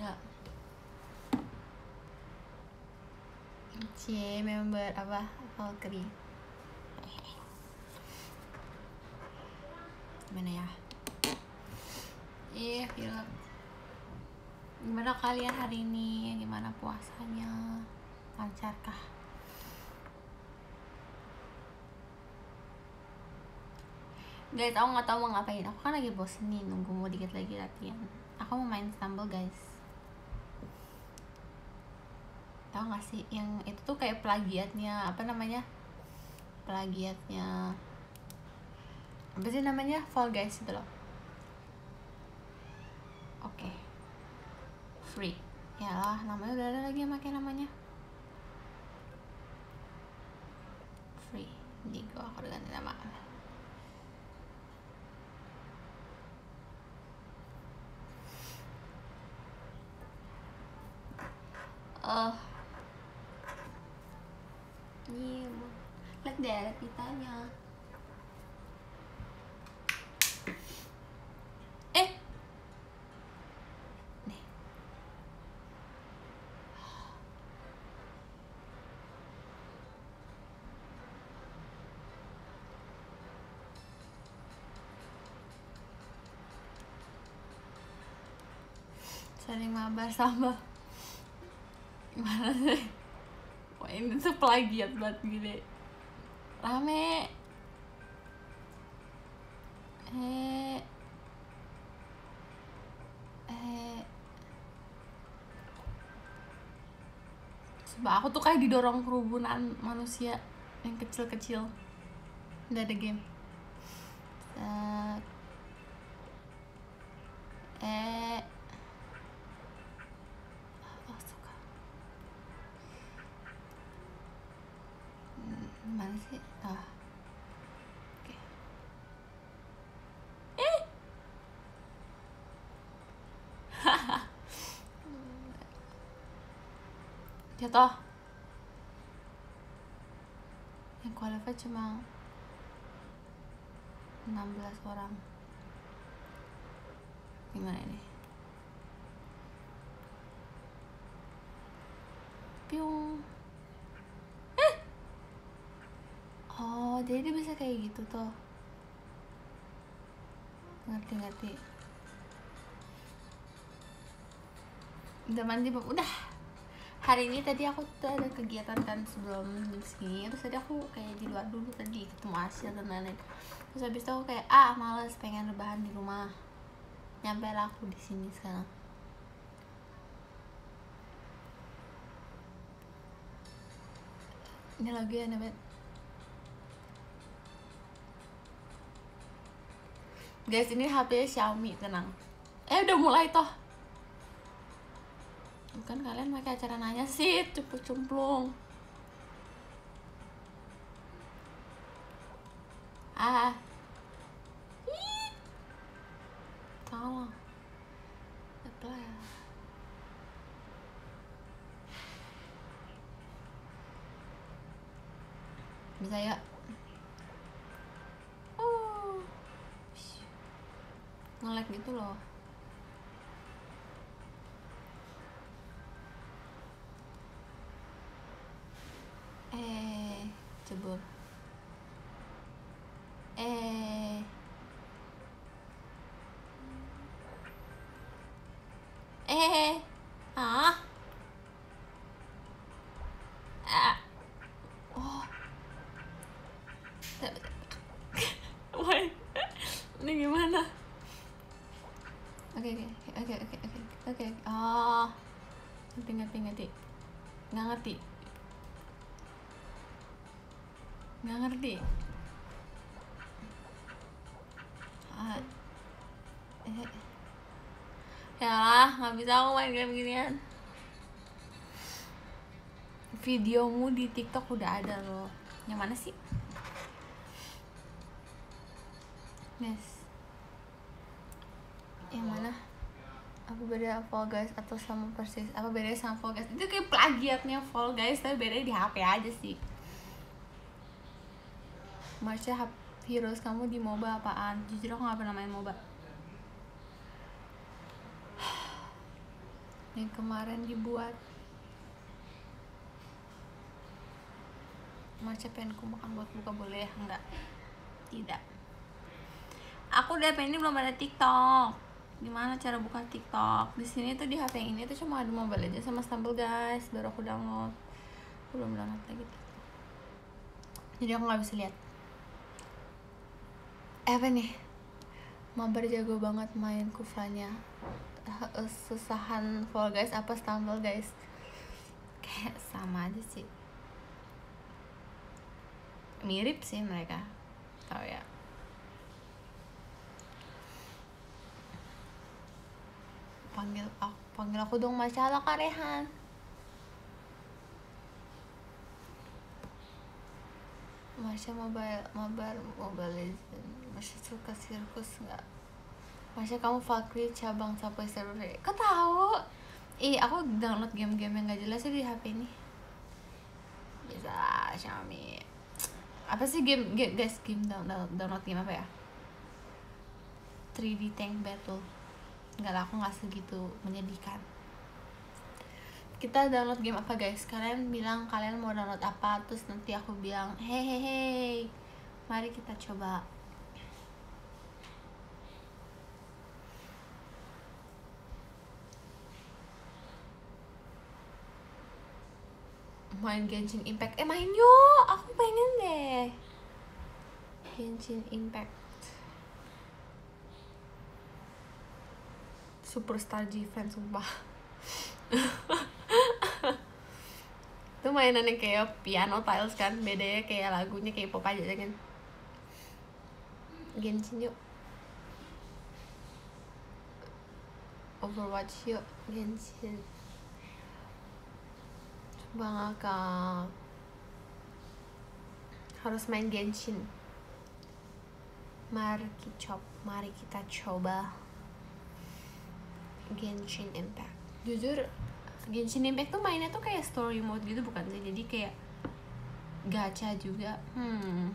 gila Cie member apa Valkyrie gimana ya? Iya gila. Gimana kalian hari ini? Gimana puasanya? Lancarkah? Guys aku nggak tahu mau ngapain. Aku kan lagi bosen nih nunggu mau dikit lagi latihan. Aku mau main stumble guys tahu gak sih yang itu tuh kayak plagiatnya apa namanya? Plagiatnya apa sih namanya? Fall Guys itu loh. Oke. Okay. free. Ya lah namanya udah ada lagi yang pakai namanya. Free. Jadi gua aku udah ganti nama. Oh. Iya, lihat deh ada pitanya. Eh. Nih. Sering mabar sama gimana sih ini tuh plagiat banget gini Rame. Eh. Eh. Sebab aku tuh kayak didorong kerumunan manusia yang kecil-kecil. Udah ada game. Eh Oh suka Hmm, Mana sih? Ah. Oke. Eh! Jatuh Yang qualified cuma 16 orang. Gimana ini? Piung Eh Oh, jadi dia bisa kayak gitu tuh Ngerti ngerti Udah mandi? Udah. Hari ini tadi aku tuh ada kegiatan kan sebelum jam terus tadi aku kayak di luar dulu tadi ketemu Asia dan lain-lain. Terus habis itu aku kayak ah males pengen rebahan di rumah. Nyampe lah aku di sini sekarang. Ini lagi ya nebet guys ini HP Xiaomi tenang. Eh udah mulai toh. Bukan kalian pakai acara nanya sih cepet cemplung ah salah apply bisa ya nge-lag gitu loh. Eh jebur. Eh. Eh nggak ngerti. Nggak ngerti. Ah, ya lah nggak bisa aku main game ginian. Videomu di tiktok udah ada loh. Yang mana sih? Yes. Yang mana? Apa beda Fall Guys atau sama persis? Apa bedanya sama Fall Guys? Itu kayak plagiatnya Fall Guys, tapi bedanya di HP aja sih. Hap- heroes kamu di MOBA apaan? Jujur aku gak pernah main MOBA yang kemarin dibuat Marcia pengen ku makan buat buka boleh enggak tidak aku udah pengen ini belum ada TikTok gimana cara buka TikTok? Di sini tuh di HP yang ini tuh cuma ada Mobile aja sama Stumble guys. Baru aku download. Aku belum download lagi jadi aku nggak bisa lihat. Eh apa nih? Mabar jago banget main kufanya. Susahan Fall Guys apa Stumble guys? Kayak sama aja sih. Mirip sih mereka. Tau ya panggil aku panggil aku dong masalah karehan Masya mobile mobile mobile Masya suka sirkus nggak? Masya kamu Fakri cabang sampai seru Kau tahu? Ih aku download game-game yang gak jelas di HP ini. Bisa Xiaomi. Apa sih game, game guys game download, download game apa ya? 3D Tank Battle Enggak lah aku gak segitu menyedihkan. Kita download game apa guys? Kalian bilang kalian mau download apa terus nanti aku bilang hehehe mari kita coba. Main Genshin Impact. Eh main yuk aku pengen deh. Genshin Impact Superstar G-Fan sumpah. Itu mainan yang kayak piano tiles kan bedanya kayak lagunya kayak pop aja kan? Genshin yuk. Overwatch yuk. Genshin. Coba ngakak harus main Genshin. Mari kita mari kita coba Genshin Impact. Jujur Genshin Impact tuh mainnya tuh kayak story mode gitu bukan sih? Jadi kayak gacha juga. Hmm.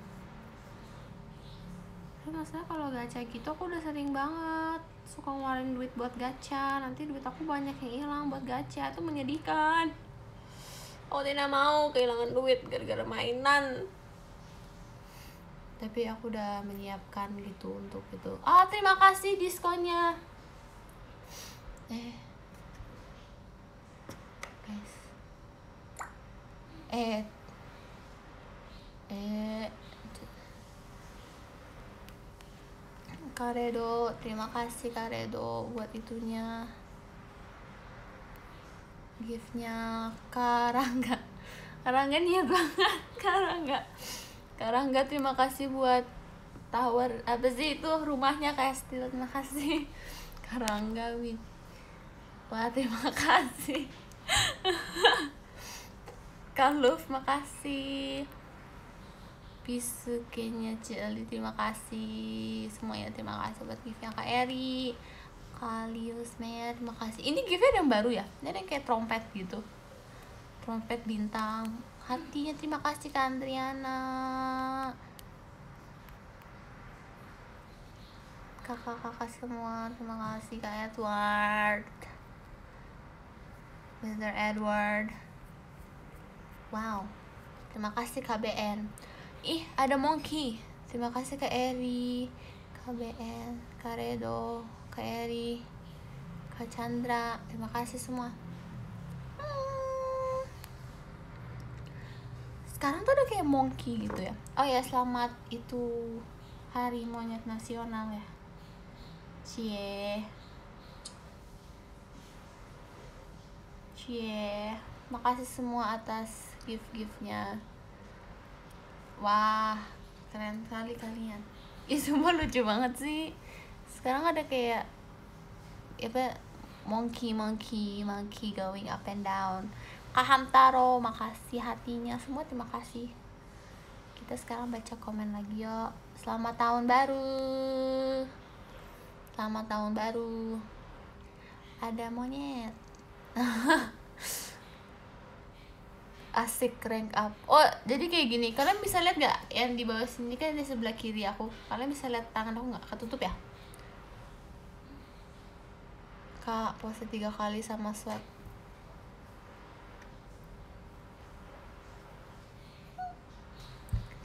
Masalah kalau gacha gitu aku udah sering banget suka ngeluarin duit buat gacha. Nanti duit aku banyak yang hilang buat gacha. Itu menyedihkan. Aku tidak mau kehilangan duit gara-gara mainan. Tapi aku udah menyiapkan gitu untuk itu. Ah terima kasih diskonnya eh guys. Eh eh Karedo terima kasih Karedo buat itunya. Giftnya Karangga Karangga nih ya banget Karangga Karangga terima kasih buat tower apa sih itu rumahnya kayak steel terima kasih. Karangga win wah terima kasih. Kaluf makasih. Pisukenya Cili terima kasih. Semuanya terima kasih buat giftnya Kak Eri Kalius Mer terima kasih. Ini giftnya yang baru ya? Ini ada kayak trompet gitu. Trompet bintang. Hatinya terima kasih Kak Andriana. Kakak-kakak semua terima kasih Kak Edward Mr. Edward. Wow. Terima kasih KBN ih ada monkey. Terima kasih Kak Eri. KBN Kak Redo Kak Eri Kak Chandra. Terima kasih semua. Sekarang tuh ada kayak monkey gitu ya? Oh ya selamat itu hari monyet nasional ya. Cie cie makasih semua atas gift giftnya wah keren kali kalian. Ih semua lucu banget sih. Sekarang ada kayak apa monkey monkey monkey going up and down. Kak Hamtaro makasih hatinya. Semua terima kasih. Kita sekarang baca komen lagi yuk. Selamat tahun baru. Selamat tahun baru. Ada monyet asik rank up. Oh jadi kayak gini kalian bisa lihat gak yang di bawah sini? Kan di sebelah kiri aku. Kalian bisa lihat tangan aku nggak? Ketutup ya? Kak puasa tiga kali sama swab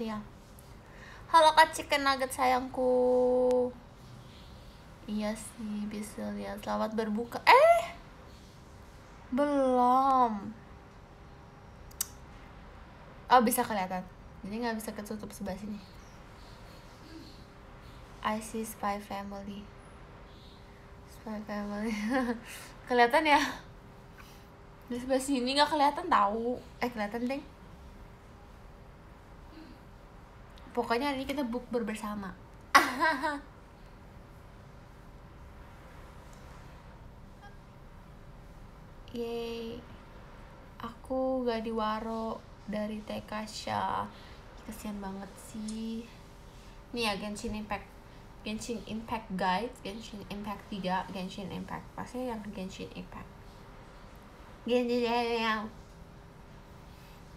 ya halo kak chicken nugget sayangku. Iya sih bisa lihat. Selamat berbuka. Eh belum. Oh bisa kelihatan. Jadi nggak bisa ketutup sebelah sini. I see Spy Family. Spy Family. Kelihatan ya? Di sebelah sini nggak kelihatan tahu. Eh kelihatan deh pokoknya hari ini kita book bersama Yeay Aku gak di Waro dari TK Syah. Kesian banget sih. Nih ya Genshin Impact. Genshin Impact Guide Genshin Impact 3 Genshin Impact Pasti yang Genshin Impact. Genshin yang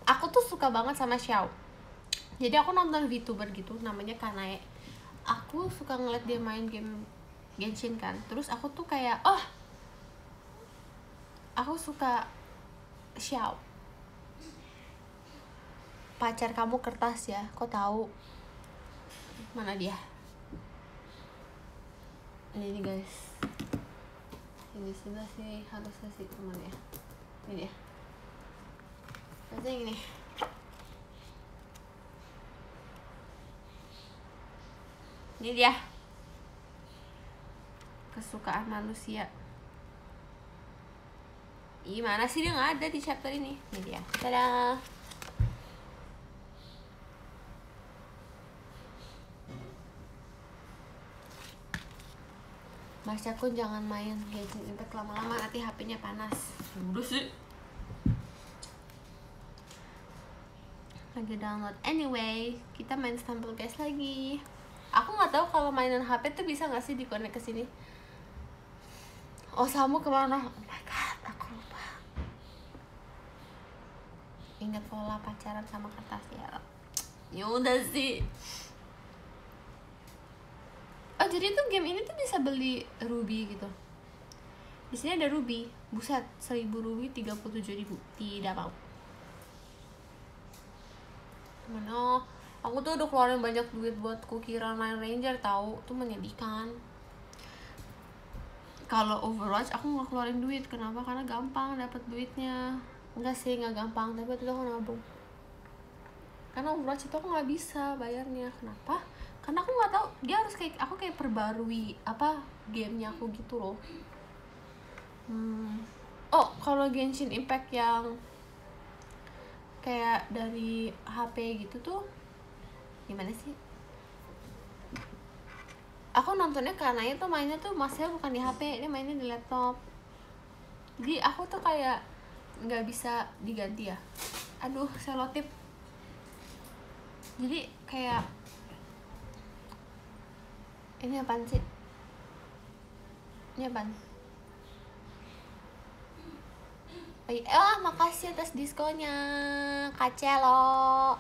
Aku tuh suka banget sama Xiao. Jadi aku nonton VTuber gitu Namanya Kanae. Aku suka ngeliat dia main game Genshin kan. Terus aku tuh kayak Oh aku suka Xiao. Pacar kamu kertas ya kok tahu? Mana dia? Ini nih guys. Ini sebelah sih harus kasih teman ya. Ini dia. Yang ini. Ini dia. Kesukaan manusia gimana sih dia? Nggak ada di chapter ini. Ini dia. Dadah Mas Cakun jangan main. Genshin Impact lama-lama nanti HP-nya panas. Udah sih. Lagi download. Anyway kita main Stumble Guys lagi. Aku nggak tahu kalau mainan HP tuh bisa nggak sih dikonek ke sini? Oh kamu ke mana? Oh my god aku lupa ingat pola pacaran sama kertas ya? Ya udah sih. Oh jadi tuh game ini tuh bisa beli ruby gitu? Di sini ada ruby. Buset 1000 ruby 37.000 tidak mau. Mana aku tuh udah keluarin banyak duit buat kukiran main ranger tahu tuh menyedihkan. Kalau overwatch aku nggak keluarin duit. Kenapa? Karena gampang dapat duitnya enggak sih nggak gampang tapi itu aku nabung. Karena overwatch itu aku nggak bisa bayarnya. Kenapa? Karena aku nggak tahu dia harus kayak aku kayak perbarui apa gamenya aku gitu loh. Hmm. oh kalau Genshin Impact yang kayak dari HP gitu tuh gimana sih? Aku nontonnya karena itu mainnya tuh masnya bukan di HP ini mainnya di laptop. Jadi aku tuh kayak nggak bisa diganti ya? Aduh selotip. Jadi kayak ini apaan sih? Ini apaan? Oh, oh makasih atas diskonnya Kak Celo.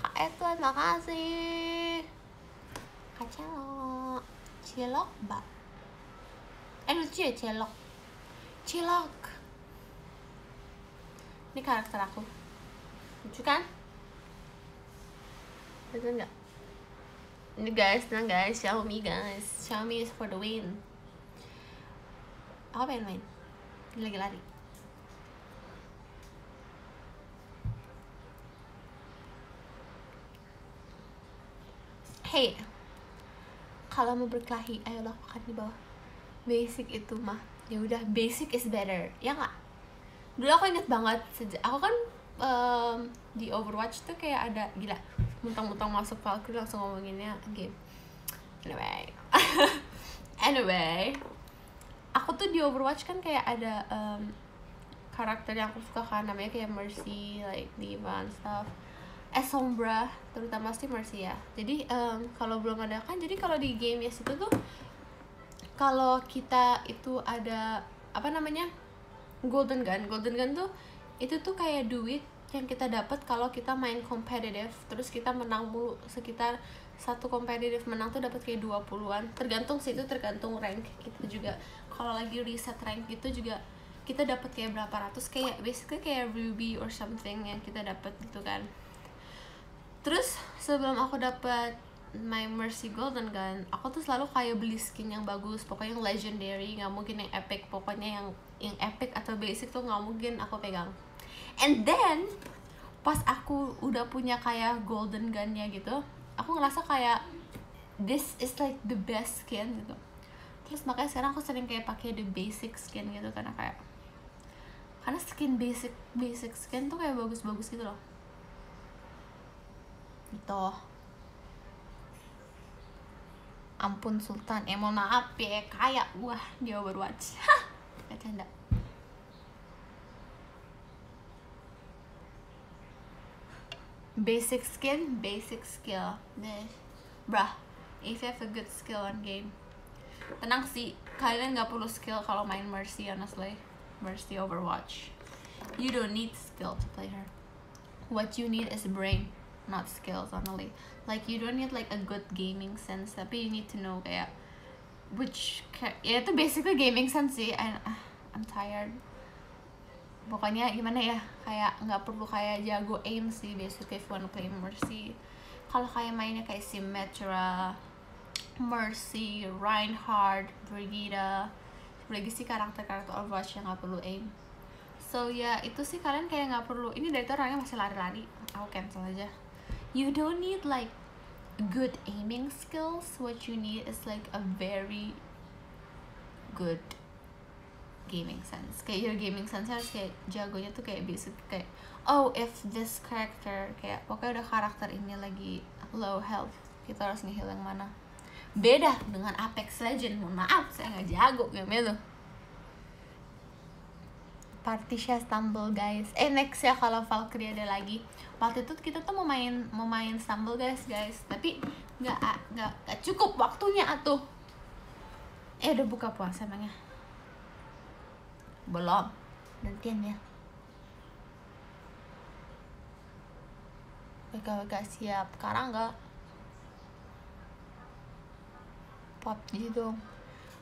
Kak Edward makasih. Kak Celo. Cilok mbak. Eh lucu ya Celok Cilok Ini karakter aku. Lucu kan? Lucu nggak? Ini guys, tenang guys, Xiaomi guys. Xiaomi is for the win. Aku pengen main. Ini lagi lari. Hey Kalau mau berkelahi, ayo lakukan di bawah. Basic itu mah ya udah basic is better. Ya nggak dulu aku inget banget sejak aku kan um, di Overwatch tuh kayak ada gila mentang-mentang masuk Valkyrie langsung ngomonginnya game. Anyway. Anyway aku tuh di Overwatch kan kayak ada um, karakter yang aku suka kan namanya kayak Mercy like Diva and stuff. Eh Sombra terutama sih Mercy ya. Jadi um, kalau belum ada kan jadi kalau di game ya situ tuh kalau kita itu ada apa namanya golden gun. Golden gun tuh itu tuh kayak duit yang kita dapat kalau kita main competitive. Terus kita menang mulu sekitar satu kompetitif menang tuh dapat kayak 20-an tergantung sih itu tergantung rank kita juga. Kalau lagi reset rank gitu juga kita dapat kayak berapa ratus kayak basically kayak ruby or something yang kita dapat gitu kan. Terus sebelum aku dapat my mercy golden kan aku tuh selalu kayak beli skin yang bagus pokoknya yang legendary nggak mungkin yang epic pokoknya yang yang epic atau basic tuh nggak mungkin aku pegang. And then pas aku udah punya kayak golden gunnya gitu aku ngerasa kayak this is like the best skin gitu. Terus makanya sekarang aku sering kayak pakai the basic skin gitu karena kayak karena skin basic basic skin tuh kayak bagus-bagus gitu loh. Gitu. Ampun Sultan eh mohon maaf ya kayak wah di Overwatch Gak canda basic skin basic skill. Deh bruh if you have a good skill on game. Tenang sih kalian nggak perlu skill kalau main mercy honestly. Mercy overwatch. You don't need skill to play her. What you need is brain not skills honestly. Like you don't need like a good gaming sense tapi you need to know kayak which ya itu basically gaming sense sih. And uh, I'm tired. Pokoknya gimana ya kayak nggak perlu kayak jago aim sih basically if you wanna play Mercy. Kalau kayak mainnya kayak Symmetra Mercy, Reinhardt, Brigida lagi sih karakter-karakter Overwatch yang nggak perlu aim. So ya itu sih kalian kayak nggak perlu. Ini dari itu orangnya masih lari-lari. Aku cancel aja. You don't need like good aiming skills what you need is like a very good gaming sense. Kayak your gaming sense harus kayak jagonya tuh kayak basic kayak oh if this character kayak pokoknya udah karakter ini lagi low health kita harus ngehil yang mana? Beda dengan Apex Legend mohon maaf saya nggak jago game itu Partisha Stumble guys. Eh next ya kalau Valkyrie ada lagi. Waktu itu kita tuh mau main mau main Stumble guys guys. Tapi nggak nggak cukup waktunya atuh. Eh udah buka puasa emangnya belum. Nantian ya. WKWK siap. Sekarang enggak PUBG dong.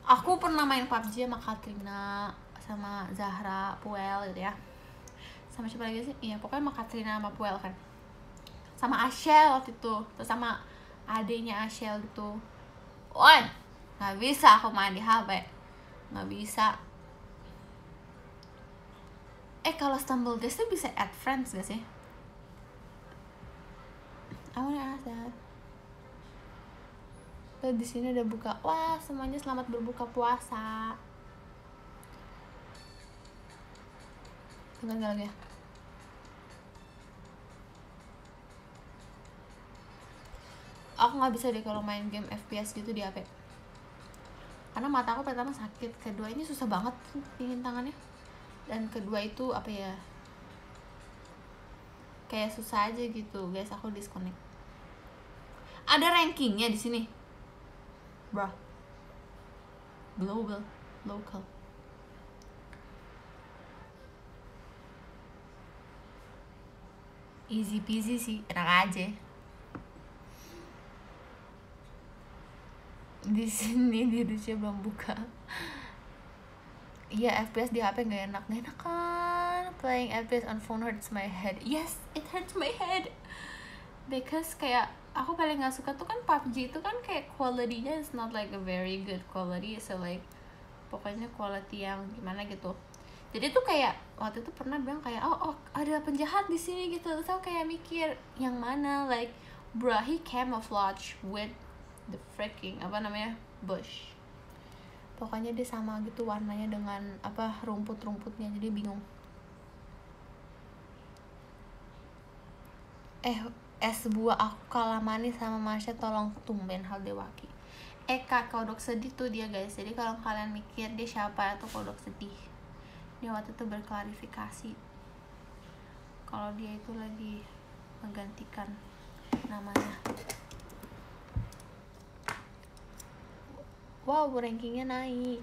Aku pernah main PUBG sama Katrina sama Zahra Puel gitu ya. Sama siapa lagi sih? Iya pokoknya sama Katrina sama Puel kan. Sama Ashel waktu itu terus sama adenya Ashel gitu. Woi, nggak bisa aku main di HP nggak bisa. Eh kalau stumble guys tuh bisa add friends gak sih? I wanna ask Tuh di sini udah buka. Wah semuanya selamat berbuka puasa tinggal lagi ya aku nggak bisa deh kalau main game FPS gitu di HP karena mata aku pertama sakit kedua ini susah banget dingin tangannya. Dan kedua itu apa ya? Kayak susah aja gitu guys aku disconnect. Ada rankingnya di sini. Bro global local easy peasy sih enak aja. Di sini di Rusia belum buka. Iya FPS di HP nggak enak. Nggak enak kan? Playing FPS on phone hurts my head. Yes it hurts my head. Because kayak aku paling nggak suka tuh kan PUBG itu kan kayak quality-nya is not like a very good quality. So like pokoknya quality yang gimana gitu jadi tuh kayak waktu itu pernah bilang kayak oh, oh ada penjahat di sini gitu. Terus aku kayak mikir yang mana? Like bruh he camouflage with the freaking apa namanya bush. Pokoknya dia sama gitu warnanya dengan apa rumput-rumputnya. Jadi bingung. Eh es buah aku kalah manis sama Marsha tolong tumben hal dewaki eh kak kodok sedih tuh dia guys. Jadi kalau kalian mikir dia siapa atau kodok sedih dia waktu itu berklarifikasi kalau dia itu lagi menggantikan namanya. Wow rankingnya naik.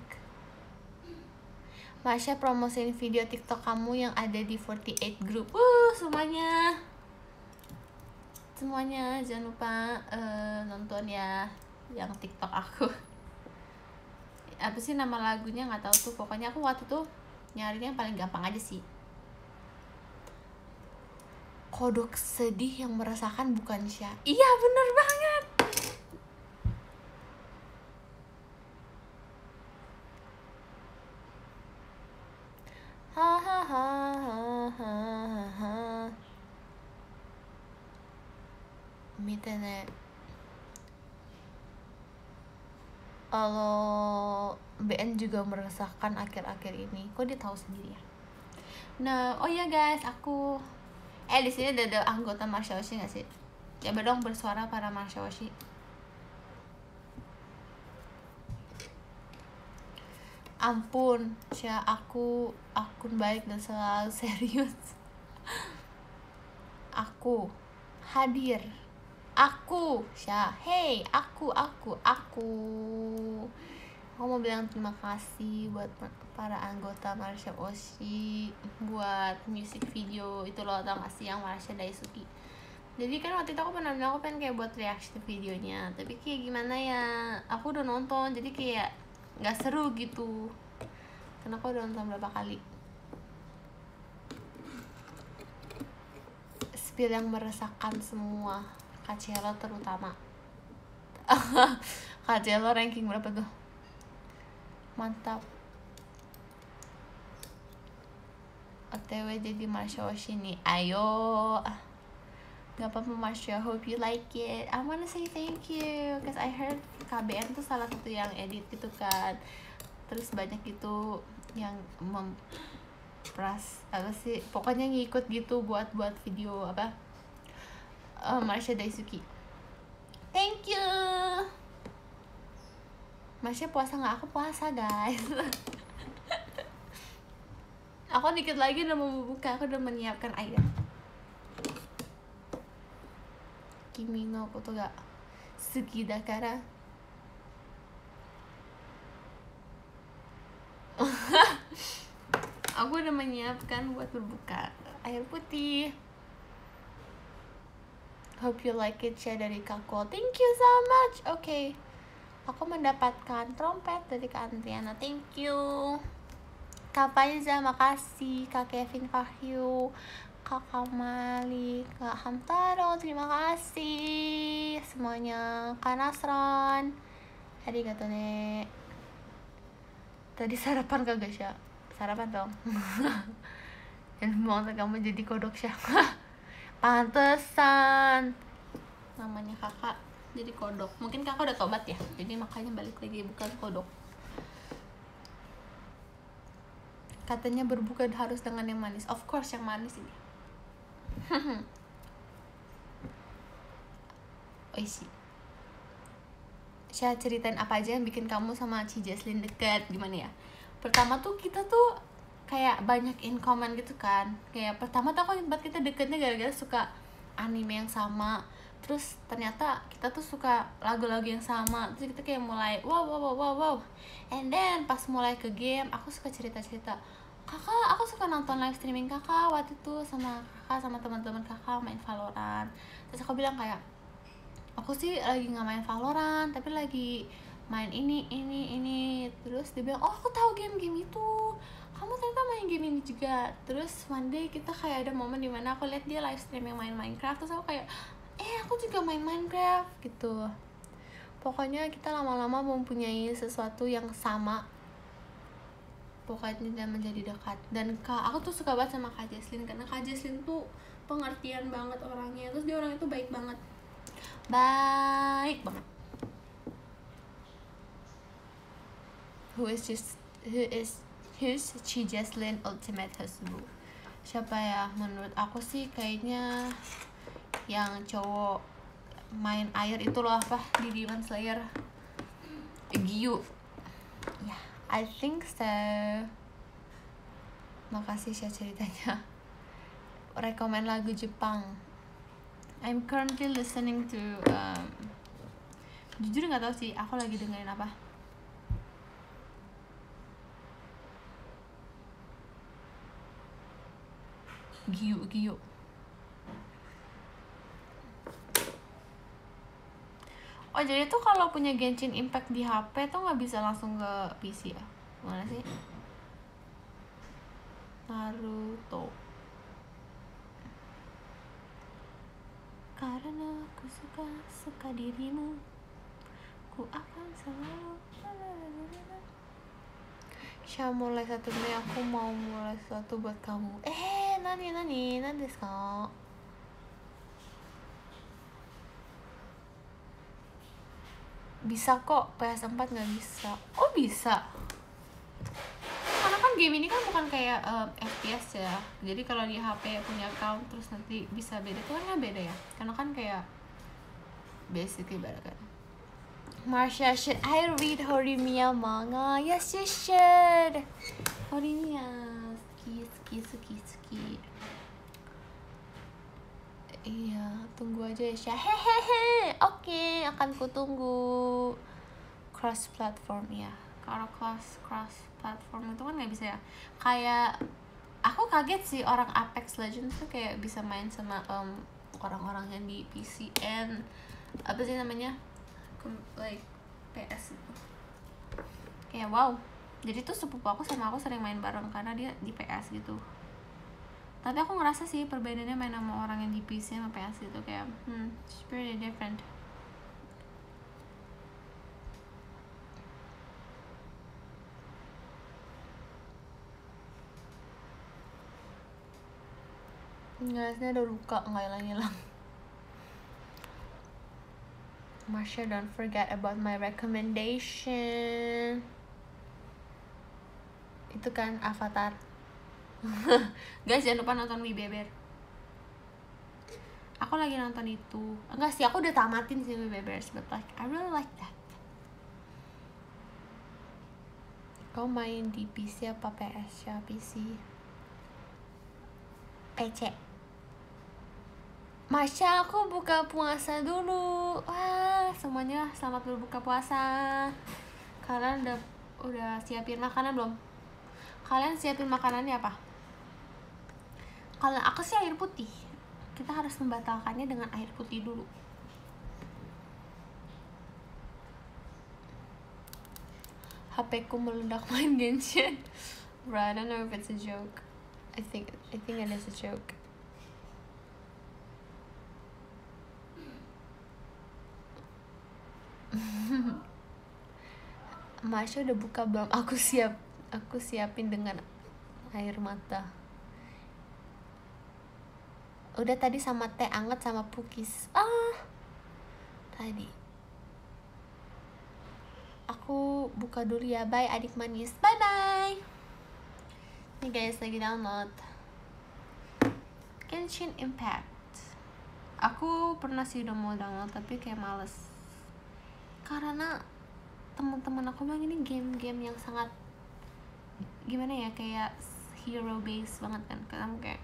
Masya promosiin video tiktok kamu yang ada di 48 group. Uh semuanya. Semuanya jangan lupa uh, nonton ya yang tiktok aku. Apa sih nama lagunya? Nggak tahu tuh. Pokoknya aku waktu tuh nyarinya yang paling gampang aja sih kodok sedih yang merasakan bukan Syah iya bener banget hahaha 見てね kalau BN juga merasakan akhir-akhir ini kok dia tahu sendiri ya? Nah oh ya guys aku eh di sini ada, ada anggota Marshaoshi nggak sih? Coba dong bersuara para Marshaoshi ampun Sya aku akun baik dan selalu serius. Aku hadir aku Sya hey aku aku aku. Aku mau bilang terima kasih buat para anggota Marsha Oshi buat music video itu loh. Tau gak yang Marsha Daisuki? Jadi kan waktu itu aku pernah bilang aku pengen kayak buat reaction videonya. Tapi kayak gimana ya? Aku udah nonton jadi kayak nggak seru gitu. Karena aku udah nonton berapa kali? Spill yang meresahkan semua Kacelo terutama. Kacelo ranking berapa tuh? Mantap. OTW jadi Marsha nih ayo. Gak apa-apa Marsha. Hope you like it. I wanna say thank you cause I heard KBN tuh salah satu yang edit gitu kan. Terus banyak itu yang mempras apa sih? Pokoknya ngikut gitu buat buat video apa uh, Marsha Daisuki. Thank you. Marsha puasa nggak? Aku puasa guys. Aku dikit lagi udah mau buka. Aku udah menyiapkan air. Kimi no koto ga suki dakara. Aku udah menyiapkan buat berbuka air putih hope you like it share dari Kako thank you so much. Oke. Okay. aku mendapatkan trompet dari Kak Andriana thank you. Kak Faiza makasih. Kak Kevin Fahyu Kak Kamali Kak Hamtaro terima kasih. Semuanya. Kak Nasron arigato ne tadi sarapan kagak sih sarapan dong. Dan mau kamu jadi kodok sih pantesan. Namanya kakak jadi kodok. Mungkin kakak udah tobat ya? Jadi makanya balik lagi bukan kodok. Katanya berbuka harus dengan yang manis. Of course yang manis ini. Oishi saya ceritain apa aja yang bikin kamu sama Ci Jesslyn deket gimana ya? Pertama tuh kita tuh kayak banyak in common gitu kan. Kayak pertama tuh aku buat kita deketnya gara-gara suka anime yang sama. Terus ternyata kita tuh suka lagu-lagu yang sama. Terus kita kayak mulai wow wow wow wow wow. And then pas mulai ke game aku suka cerita-cerita kakak aku suka nonton live streaming kakak waktu itu sama kakak sama teman-teman kakak main Valorant. Terus aku bilang kayak aku sih lagi nggak main Valorant tapi lagi main ini ini ini. Terus dia bilang oh aku tahu game-game itu kamu ternyata main game ini juga. Terus one day kita kayak ada momen di mana aku lihat dia live stream yang main Minecraft. Terus aku kayak eh aku juga main Minecraft gitu. Pokoknya kita lama-lama mempunyai sesuatu yang sama. Pokoknya dan menjadi dekat. Dan kak aku tuh suka banget sama kak Jesslyn karena kak Jesslyn tuh pengertian banget orangnya. Terus dia orang itu baik banget. Baik banget. Who is just who is Who's Chi Jesslyn Ultimate Husband? Siapa ya? Menurut aku sih kayaknya yang cowok main air itu loh apa di Demon Slayer. Gyu. Ya yeah, I think so. Makasih sih ceritanya. Rekomend lagu Jepang. I'm currently listening to um, jujur nggak tahu sih aku lagi dengerin apa Giyu Oh jadi tuh kalau punya Genshin Impact di HP tuh nggak bisa langsung ke PC ya? Mana sih? Naruto. Karena aku suka suka dirimu, ku akan selalu. Sya mulai satu Mei aku mau mulai sesuatu buat kamu. Eh, nani nani nani desu ka? Bisa kok, PS4 nggak bisa. Oh bisa. Karena kan game ini kan bukan kayak um, FPS ya. Jadi kalau di HP punya account terus nanti bisa beda tuh kan beda ya. Karena kan kayak basically beda kan. Marsha, should I read Horimiya manga? Yes, you should. Horimiya, suki, suki, suki, suki. Iya, tunggu aja ya, Syah. Hehehe. Oke, akan kutunggu. Cross platform ya. Kalau cross cross platform itu kan nggak bisa ya. Kayak aku kaget sih orang Apex Legends tuh kayak bisa main sama em, orang-orang yang di PC and apa sih namanya? Like PS itu. Kayak wow. Jadi tuh sepupu aku sama aku sering main bareng karena dia di PS gitu tapi aku ngerasa sih perbedaannya main sama orang yang di PC sama PS itu kayak hmm it's pretty different. Gasnya udah luka nggak hilang-hilang Marsha don't forget about my recommendation. Itu kan Avatar guys jangan lupa nonton Mi Beber. Aku lagi nonton itu. Enggak sih aku udah tamatin sih Mi Beber but like I really like that. Kau main di PC apa PS ya PC PC Masya aku buka puasa dulu. Wah semuanya selamat berbuka puasa. Kalian udah udah siapin makanan belum? Kalian siapin makanannya apa? Kalau aku sih air putih. Kita harus membatalkannya dengan air putih dulu. HP ku meledak main Genshin. Bro, I don't know if it's a joke. I think I think it is a joke. Masya udah buka belum? Aku siap Aku siapin dengan air mata Udah tadi sama teh anget sama pukis. Ah Tadi. Aku buka dulu ya. Bye adik manis. Bye bye Nih guys lagi download. Genshin Impact. Aku pernah sih udah mau download Tapi kayak males. Karena teman-teman aku bilang ini game-game yang sangat gimana ya kayak hero base banget kan. Kamu kayak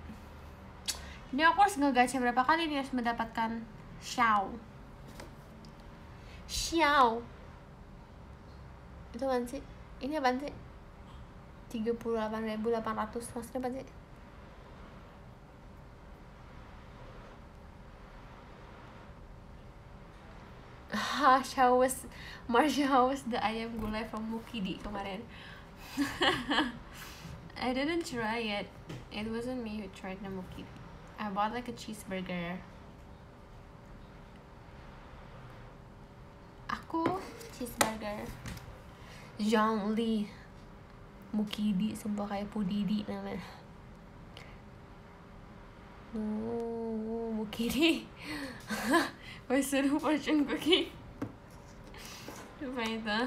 ini aku harus ngegacha berapa kali nih harus mendapatkan Xiao. Xiao. Itu apaan sih? Ini apaan sih? 38.800 maksudnya apa sih? Was Marsha was the ayam gulai from Mukidi kemarin. I didn't try it. It wasn't me who tried the Mukidi I bought like a cheeseburger. Aku cheeseburger. Zhang Li Mukidi sumpah kayak Pudidi namanya Oh, Mukidi Western fortune cookie Apa itu?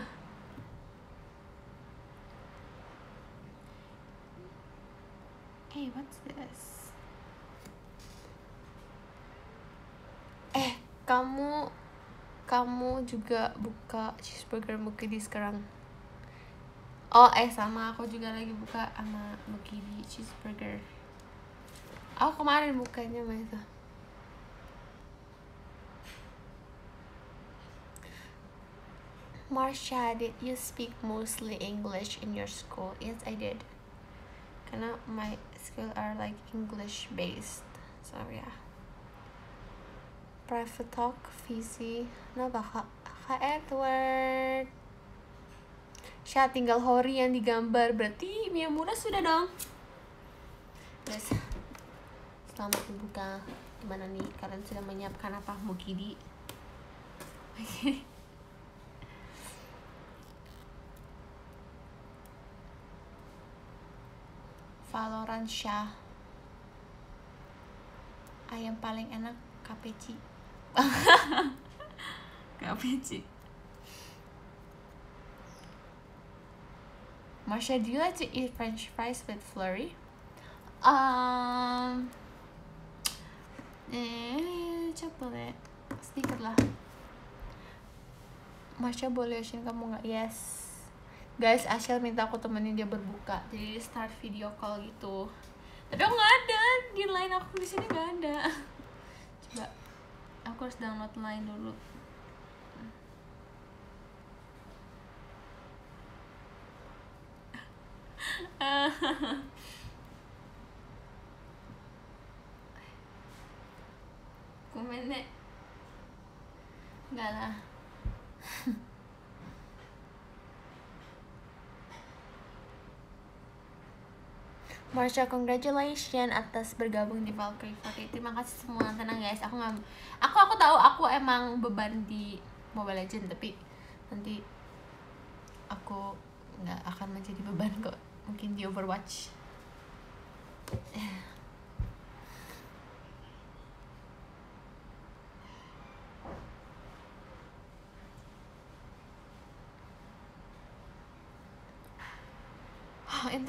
Hey, what's this? Kamu kamu juga buka cheeseburger Mukidi sekarang? Oh, eh sama aku juga lagi buka sama Mukidi cheeseburger. Aku kemarin bukanya itu. Marsha, did you speak mostly English in your school? Yes, I did. Karena my school are like English based. So yeah. Private talk, no baka Kak Edward. Syah tinggal Hori yang digambar. Berarti Miyamura sudah dong. Terus Selamat berbuka Gimana nih? Kalian sudah menyiapkan apa? Mukidi. Oke Valorant Syah. Ayam paling enak KPC KPC Marsha, do you like to eat french fries with flurry? Um, eh, coba sedikit lah. Marsha boleh share kamu nggak? Yes. Guys, Ashel minta aku temenin dia berbuka. Jadi start video call gitu. Tapi aku nggak ada di line aku di sini nggak ada. Coba, aku harus download line dulu. Komen deh. Enggak lah. Marsha, congratulations atas bergabung di Valkyrie 40. Terima kasih semua. Tenang guys, aku nggak, aku aku tahu aku emang beban di Mobile Legend, tapi nanti aku nggak akan menjadi beban kok. Mungkin di Overwatch.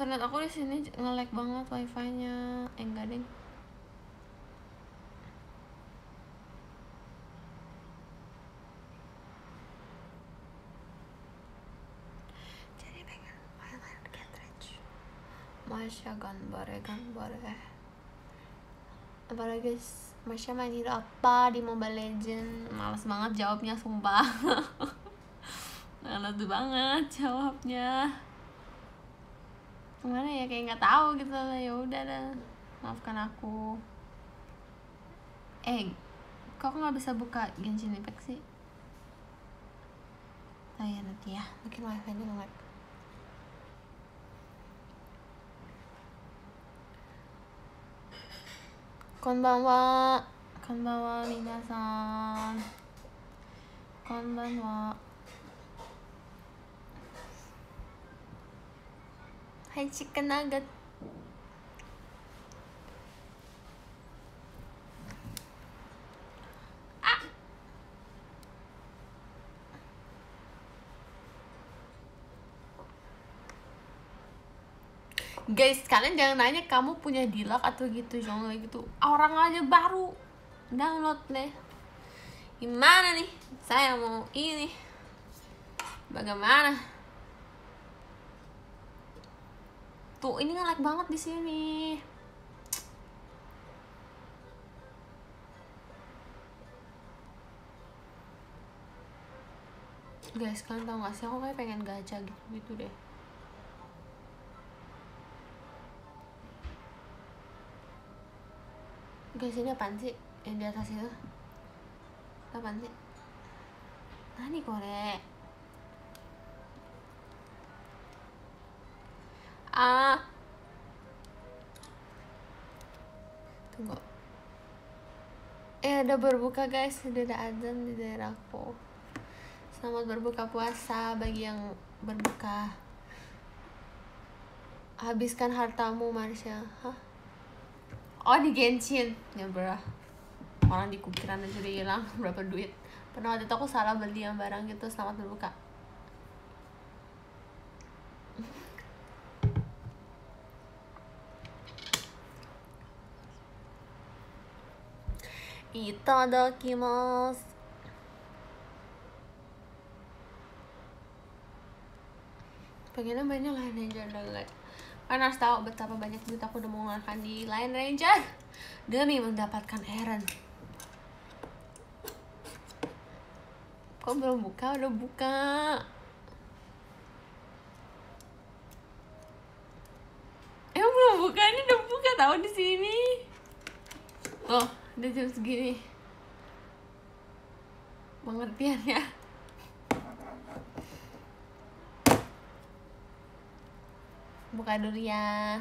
internet aku di sini nge-lag banget wifi-nya. Eh enggak deh. Masya ganbare ganbare. Apa lagi guys? Masya main hero apa di Mobile Legend? Males banget jawabnya sumpah. Males banget jawabnya gimana ya kayak nggak tahu gitu lah ya udah dah maafkan aku. Eh kok nggak bisa buka Genshin Impact sih? Oh ya nanti ya. Mungkin wifi nya nggak konbanwa konbanwa minasan. Konbanwa hai chicken nugget. Guys, kalian jangan nanya kamu punya dilak atau gitu, jangan gitu. Orang aja baru download nih, Gimana nih? Saya mau ini. Bagaimana? Tuh, ini ngelag banget di sini. Guys, kalian tau gak sih aku kayak pengen gacha gitu gitu deh. Guys, ini apaan sih? Yang di atas itu? Apaan sih? Nani kore? Ah tunggu. Eh udah berbuka guys. Udah ada azan di daerahku selamat berbuka puasa bagi yang berbuka. Habiskan hartamu Marsha. Hah? oh di Genshin ya bro. Orang di kukiran aja udah hilang. Berapa duit? Pernah waktu itu aku salah beli yang barang gitu. Selamat berbuka いただきます pengennya mainnya Line Ranger banget karena harus tahu betapa banyak duit aku udah mengeluarkan di Line Ranger demi mendapatkan Eren kok belum buka udah buka emang belum buka ini udah buka tahu di sini oh udah jam segini. Pengertian ya? Buka dulu ya.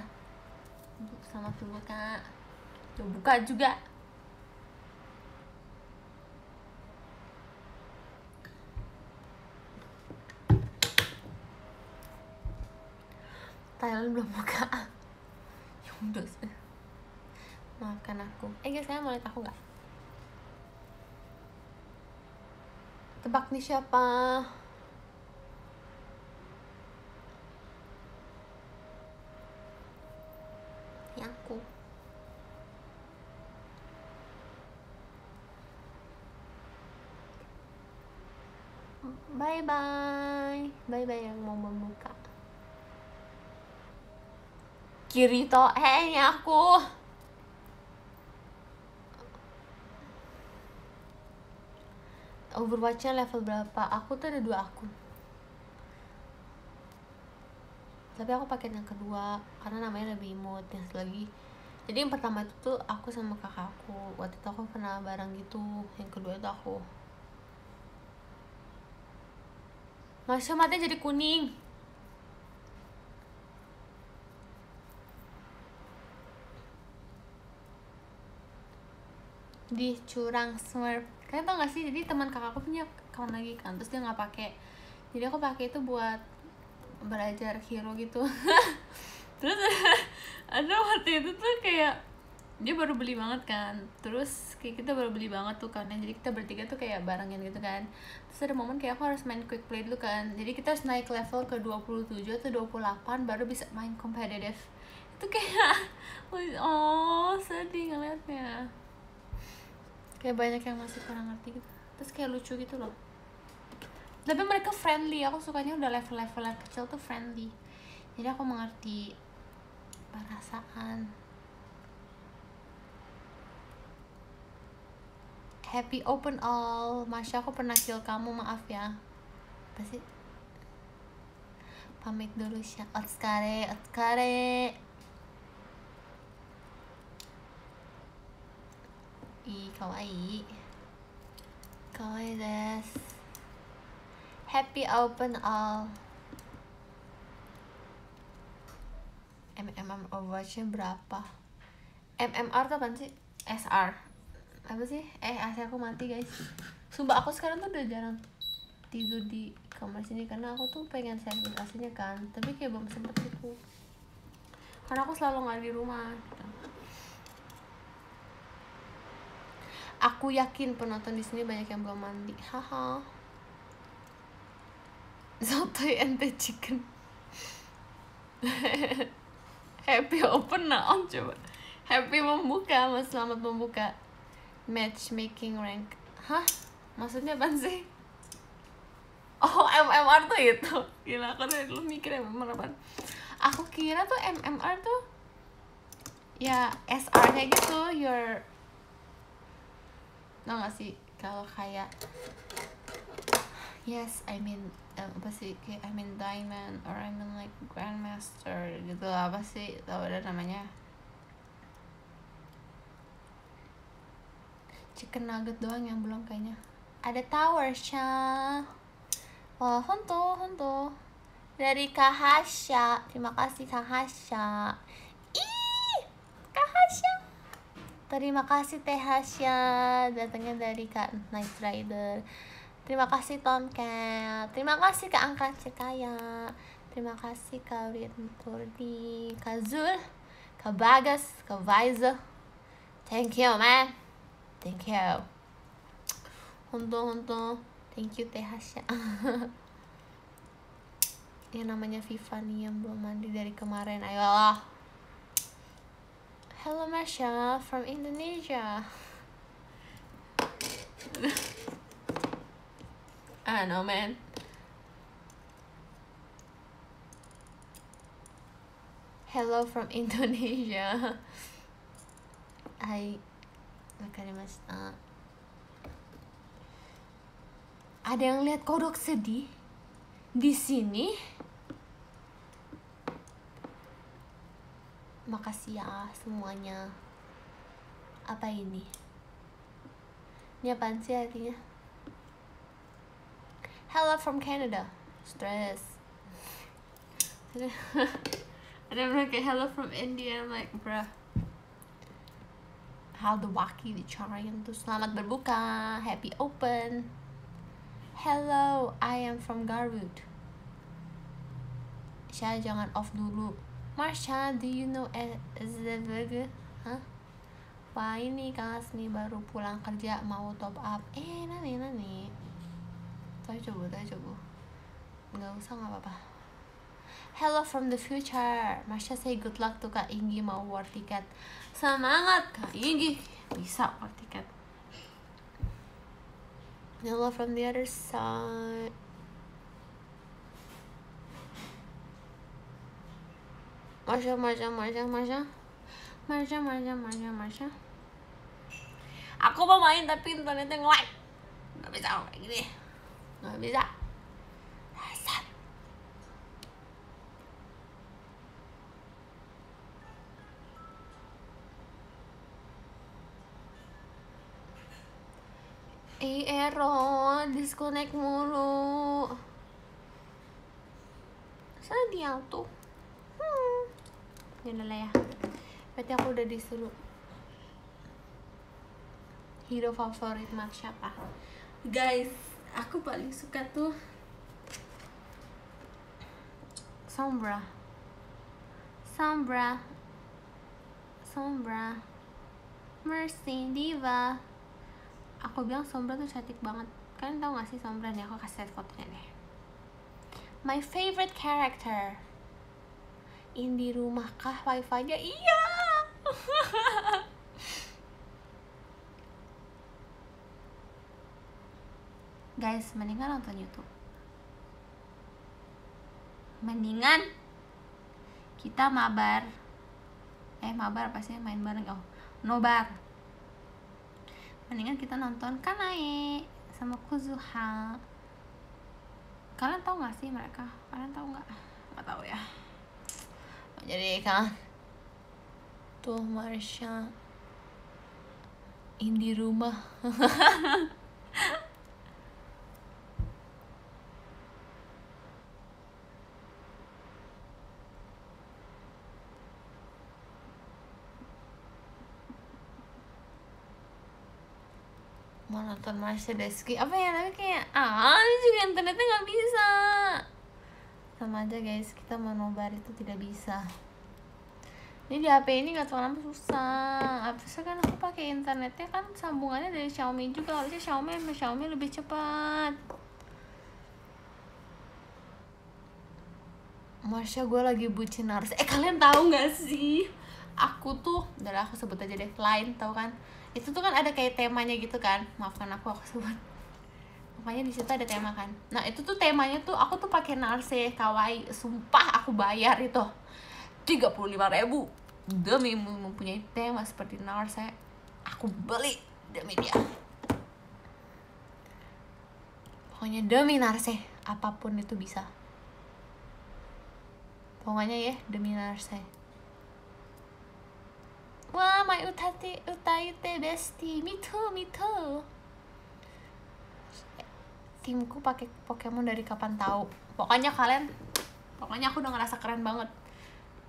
Sama tunggu kak. Tuh, buka juga. Thailand belum buka. Ya udah sih maafkan aku. Eh guys saya mau lihat aku nggak? Tebak nih siapa? Aku. Bye bye bye bye yang mau membuka. Kirito. Eh ini aku Overwatch-nya level berapa? Aku tuh ada dua akun. Tapi aku pakai yang kedua karena namanya lebih imut yang lagi. Jadi yang pertama itu tuh aku sama kakakku. Waktu itu aku pernah bareng gitu. Yang kedua itu aku. Masya matanya jadi kuning. di curang smurf kalian tau gak sih jadi teman kakakku punya kawan lagi kan terus dia nggak pakai jadi aku pakai itu buat belajar hero gitu. Terus ada waktu itu tuh kayak dia baru beli banget kan. Terus kayak kita baru beli banget tuh kan jadi kita bertiga tuh kayak barengin gitu kan. Terus ada momen kayak aku harus main quick play dulu kan. Jadi kita harus naik level ke 27 atau 28 baru bisa main competitive. Itu kayak oh sedih ngeliatnya kayak banyak yang masih kurang ngerti gitu. Terus kayak lucu gitu loh. Tapi mereka friendly. Aku sukanya udah level-level kecil tuh friendly. Jadi aku mengerti perasaan. Happy open all. Masya aku pernah kill kamu. Maaf ya. Pasti pamit dulu sih otskare otskare いいかわいいかわいいです Happy Open All MMR Overwatch-nya berapa? MMR tuh apaan sih? SR Apa sih? Eh, AC aku mati guys Sumpah aku sekarang tuh udah jarang tidur di kamar sini Karena aku tuh pengen service AC-nya kan Tapi kayak belum sempet gitu Karena aku selalu gak di rumah gitu. Aku yakin penonton di sini banyak yang belum mandi. Haha. Sotoy ente chicken. Happy open naon coba. Happy membuka, mas selamat membuka. Matchmaking rank. Hah? Maksudnya apa sih? Oh, MMR tuh itu. Gila, aku dari dulu mikir MMR apa. Aku kira tuh MMR tuh ya SR-nya gitu, your tau gak sih kalau kayak yes I mean um, apa sih kayak I mean diamond or I mean like grandmaster gitu apa sih tau ada namanya? Chicken nugget doang yang belum kayaknya. Ada tower sha. Wah honto honto. Dari Kahasya terima kasih Kahasya Terima kasih Teh Hasya datangnya dari Kak Night Rider. Terima kasih Tomcat. Terima kasih Kak Angkat Cekaya. Terima kasih Kak Turdi, Kak Zul, Kak Bagas, Kak Vaiza. Thank you man. Thank you. Untung untung. Thank you Teh Hasya. yang namanya Viva nih yang belum mandi dari kemarin. Ayolah. Hello Marsha from Indonesia. I know man. Hello from Indonesia. Hai. Wakarimashita. Ada yang lihat kodok sedih di sini? Makasih ya semuanya. Apa ini? Ini apaan sih artinya? Hello from Canada. Stress. And then like hello from India I'm like bruh. Waki dicarain tuh. Selamat berbuka. Happy open. Hello I am from Garut Syah jangan off dulu Marsha do you know Ezebege Hah? Wah ini Kasmi baru pulang kerja mau top up. Eh nani nani. Tahu coba tahu coba. Nggak usah nggak apa-apa. Hello from the future. Masya say good luck tuh Kak Inggi mau war tiket. Semangat Kak Inggi Bisa war tiket. Hello from the other side Masya, Masya, Masya, Masya. Masya, Masya, Masya, Masya. Aku mau main tapi internetnya nge-lag. Gak bisa kayak gini Gak bisa. Eh error disconnect mulu. Dia tuh hmm. Jangan lah ya. Berarti aku udah disuruh Hero favorit mas siapa Guys Aku paling suka tuh Sombra. Sombra. Sombra. Mercy Diva. Aku bilang Sombra tuh cantik banget. Kalian tau gak sih Sombra nih? Aku kasih lihat fotonya deh my favorite character in di rumah kah wifi nya iya. Guys mendingan nonton YouTube. Mendingan kita mabar. Eh mabar apa sih? Main bareng. Oh nobar. Mendingan kita nonton Kanae sama Kuzuha. Kalian tau gak sih mereka? Kalian tau nggak? Nggak tahu ya jadi kan tuh Marsha. Ini rumah. Mau nonton Marsha Deski apa ya? Tapi kayak ah ini juga internetnya nggak bisa sama aja guys. Kita mau nobar itu tidak bisa. Ini di HP ini nggak kenapa susah. Sih kan aku pakai internetnya kan sambungannya dari Xiaomi juga. Harusnya Xiaomi sama Xiaomi lebih cepat. Marsha gue lagi bucin harus eh kalian tahu nggak sih? Aku tuh udah aku sebut aja deh. Lain tau kan? Itu tuh kan ada kayak temanya gitu kan. Maafkan aku aku sebut makanya di situ ada tema kan. Nah itu tuh temanya tuh aku tuh pakai narse kawaii sumpah aku bayar itu. Tiga puluh lima ribu demi mempunyai tema seperti narse aku beli demi dia. Pokoknya demi narse apa pun itu bisa. Pokoknya ya demi narse Wah, my utati utaite besti. Me too, me too. Timku pakai Pokemon dari kapan tahu. Pokoknya kalian pokoknya aku udah ngerasa keren banget.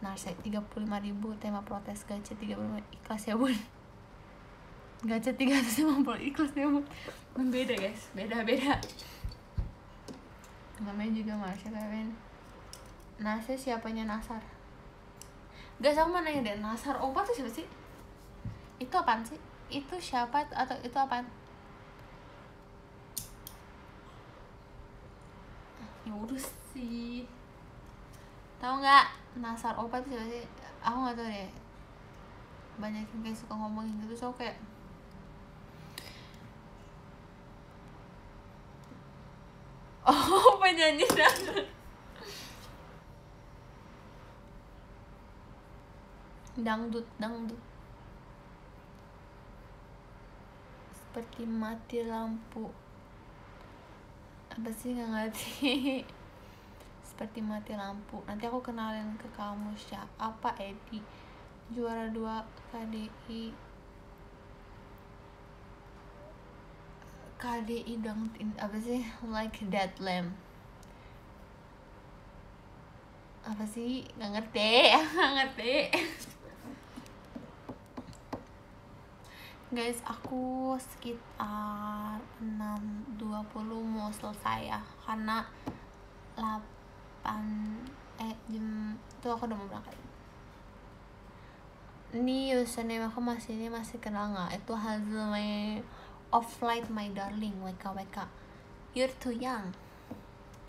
Nah, saya 35 ribu tema protes gacha 35 ikhlas ya, Bun. Gacha 350 ikhlas ya, Bun. Beda, guys. Beda-beda. Namanya juga Marsha Kevin. Nasir siapanya Nasar? Gak sama nanya deh Nasar Oba tuh siapa sih? Itu apaan sih? Itu siapa atau itu apaan? Ya udah sih. Tahu nggak Nasar Oba tuh siapa sih? Aku nggak tahu deh. Banyak yang kayak suka ngomongin gitu so kayak Oh penyanyi dan dangdut dangdut. Seperti mati lampu apa sih nggak ngerti. Seperti mati lampu. Nanti aku kenalin ke kamu. Siapa Edi? Juara dua KDI KDI dangdut apa sih? Like that lamp. Apa sih? Nggak ngerti. Nggak ngerti guys aku sekitar 6.20 mau selesai ya. Karena 8 eh jam itu aku udah mau berangkat. Ini username aku masih ini masih kenal nggak? Itu hasil my offline my darling WK WK you're too young.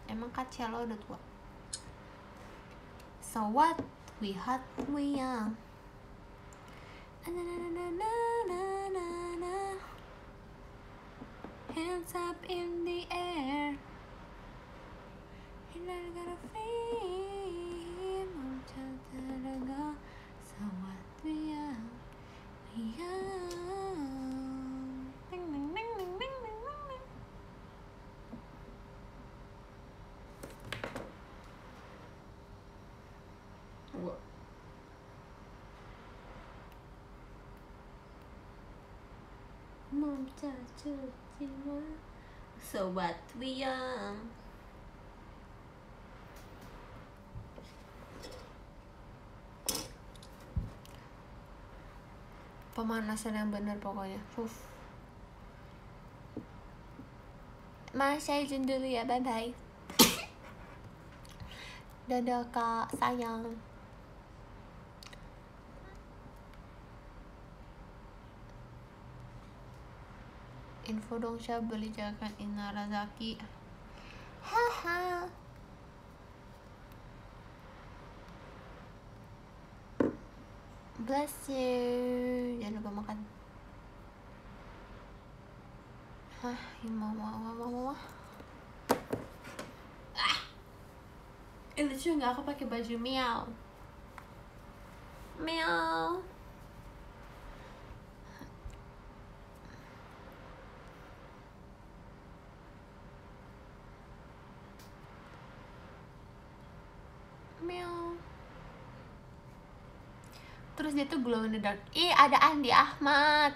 Emang lo udah tua. So what? We hot we young hands up in the air. And I gotta feel so what we are we are So what we are Pemanasan yang benar pokoknya. Uf. Mas saya izin dulu ya. Bye bye Dadah kak. Sayang info dong siapa beli jaket Inarazaki haha. Bless you. Jangan lupa makan. Hah mau mau mau mau mau ah. Eh lucu nggak? Aku pakai baju meow meow terus dia tuh glow in the dark. Ih ada Andi Ahmad.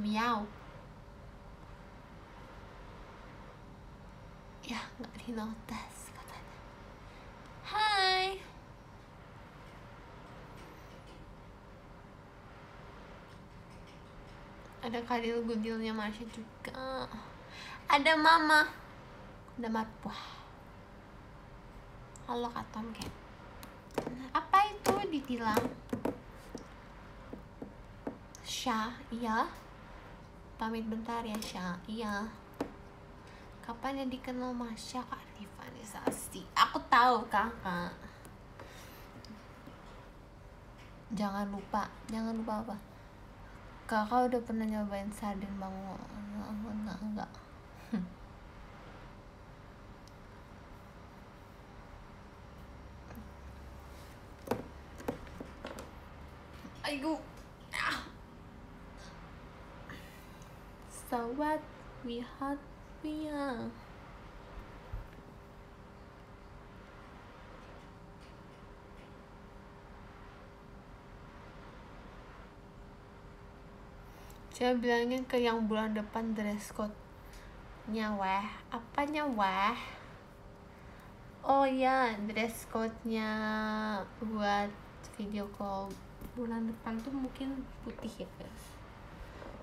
Meow ya nggak di notice katanya. Hai. Ada kadil gundilnya Marsha juga. Ada mama. Ada marpuah halo katon cat apa itu ditilang? Syah iya. Pamit bentar ya Syah. Iya. Kapan ya dikenal Masya Kak Rivanisasi aku tahu kakak jangan lupa jangan lupa apa? Kakak udah pernah nyobain sarden bango enggak enggak Ayo. Ah. So what we had we are. Saya bilangin ke yang bulan depan dress code nya weh apanya weh oh ya dress code nya buat video call bulan depan tuh mungkin putih ya guys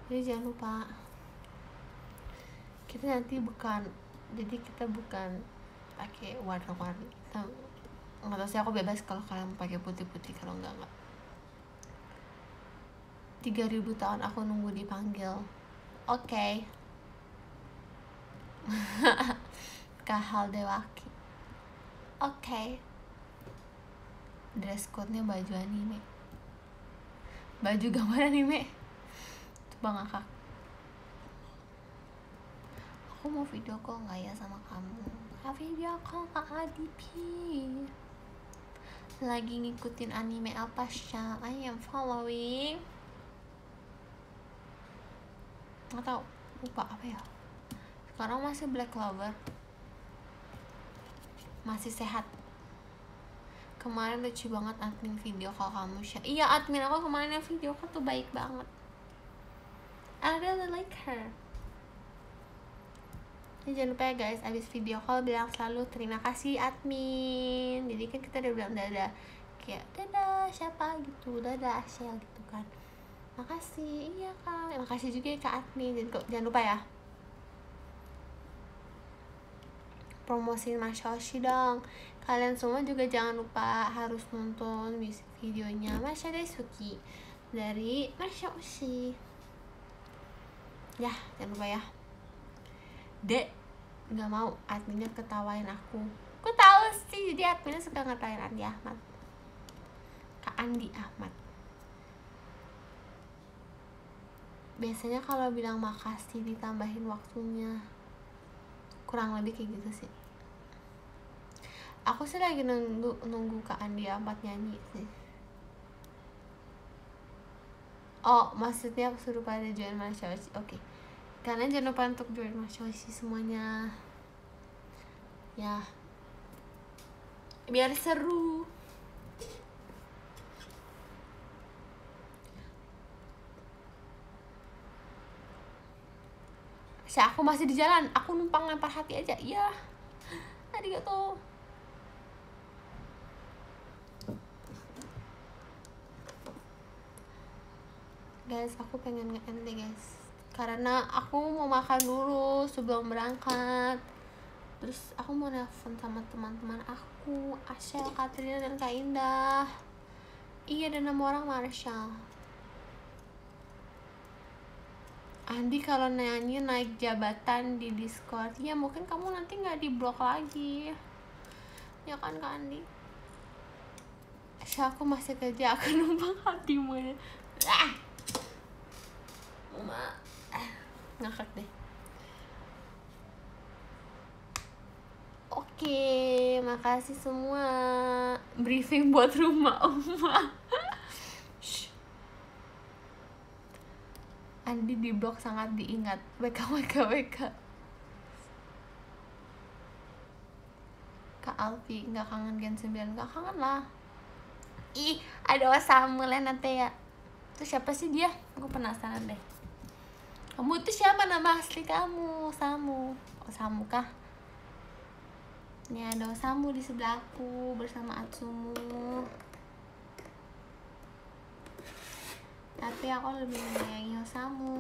jadi jangan lupa. Kita nanti bukan jadi kita bukan pakai warna-warni. Nggak tahu sih aku bebas kalau kalian pakai putih-putih kalau enggak enggak 3000 tahun aku nunggu dipanggil. Oke. Okay. kahal dewaki. Oke. Okay. dress code-nya baju anime baju gambar anime. Itu bang akak aku mau video call nggak ya sama kamu? Ah, video call kak Adipi lagi ngikutin anime apa sih I am following. Nggak tahu. Lupa apa ya? Sekarang masih Black Clover. Masih sehat kemarin lucu banget admin video call kamu Syah iya admin aku kemarin yang video call tuh baik banget I really like her Jadi jangan lupa ya guys, abis video call bilang selalu terima kasih admin. Jadi kan kita udah bilang dadah kayak dadah siapa gitu, dadah Ashel gitu kan. Makasih, iya kak. Makasih juga ya kak admin. Kok jangan lupa ya. Promosiin Mas Yoshi dong. Kalian semua juga jangan lupa harus nonton music videonya Masya Daisuki dari Mas Yoshi. Ya, jangan lupa ya. Dek, nggak mau adminnya ketawain aku. Aku tahu sih jadi adminnya suka ngatain Andi Ahmad. Kak Andi Ahmad. Biasanya kalau bilang makasih ditambahin waktunya. Kurang lebih kayak gitu sih aku sih lagi nunggu nunggu Kak Andi Ahmad nyanyi sih. Oh maksudnya aku suruh pada join Masya oke. Okay kalian jangan lupa untuk join Mas Yoshi semuanya. Ya. Biar seru. Si aku masih di jalan, aku numpang lempar hati aja. Iya. Tadi gak Guys, aku pengen nge-end guys. Karena aku mau makan dulu sebelum berangkat. Terus aku mau nelfon sama teman-teman aku Asya, Katrina dan Kak Indah. Iya dan nama orang Marshall Andi kalau nyanyi naik jabatan di Discord ya mungkin kamu nanti nggak di blok lagi. Ya kan Kak Andi? Asya, aku masih kerja aku numpang hatimu ah Mama ngakak deh. Oke makasih semua. Briefing buat rumah oma Andi di blog sangat diingat. WK WK WK Kak Alfi nggak kangen Gen 9 nggak kangen lah. Ih ada Samuel nanti ya itu siapa sih dia? Gue penasaran deh kamu itu siapa? Nama asli kamu? Samu. Oh Samu kah? Ini ada Samu di sebelahku bersama Atsumu. Tapi aku lebih menyayangi Osamu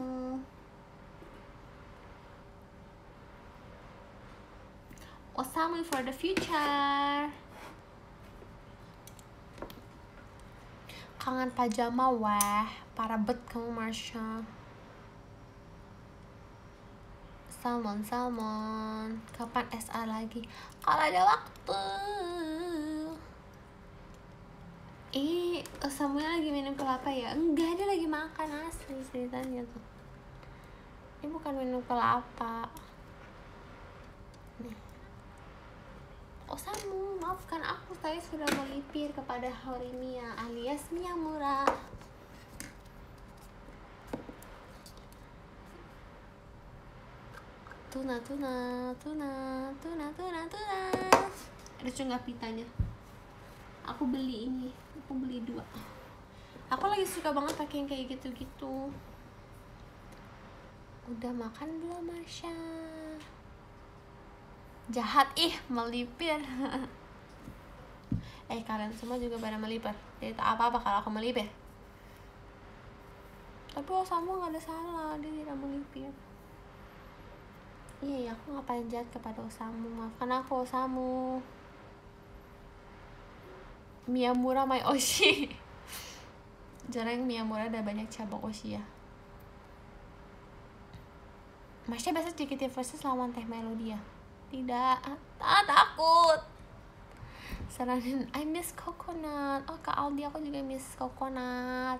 Osamu for the future. Kangen pajama wah. Para bet kamu Marsha salmon salmon. Kapan SA lagi? Kalau ada waktu. Eh Samuel lagi minum kelapa ya? Enggak dia lagi makan asli ceritanya tuh. Ini bukan minum kelapa. Oh Samu, maafkan aku saya sudah melipir kepada Horimia alias Miyamura tuna tuna tuna tuna tuna tuna. Ada nggak pitanya. Aku beli ini aku beli dua. Aku lagi suka banget pakai yang kayak gitu-gitu. Udah makan belum Marsha jahat ih melipir. Eh kalian semua juga pada melipir. Jadi tak apa-apa kalau aku melipir. Tapi Osamu nggak ada salah dia tidak melipir iya ya aku ngapain jahat kepada Osamu? Maafkan aku Osamu. Miyamura my Oshi. Jarang Miyamura ada banyak cabang Oshi ya. Masnya biasa JKT versus lawan Teh Melodia tidak ah, takut. Saranin I miss coconut. Oh kak Aldi aku juga miss coconut.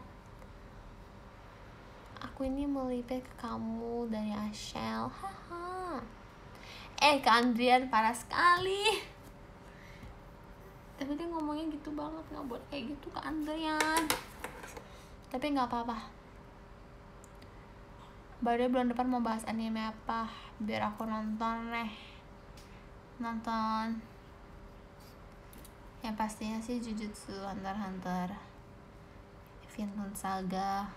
Aku ini melipir ke kamu dari Ashel haha eh ke Andrian parah sekali. Tapi dia ngomongnya gitu banget nggak buat kayak gitu ke Andrian tapi nggak apa-apa. Baru bulan depan mau bahas anime apa? Biar aku nonton nih nonton. Yang pastinya sih Jujutsu Hunter Hunter. Vinland Saga.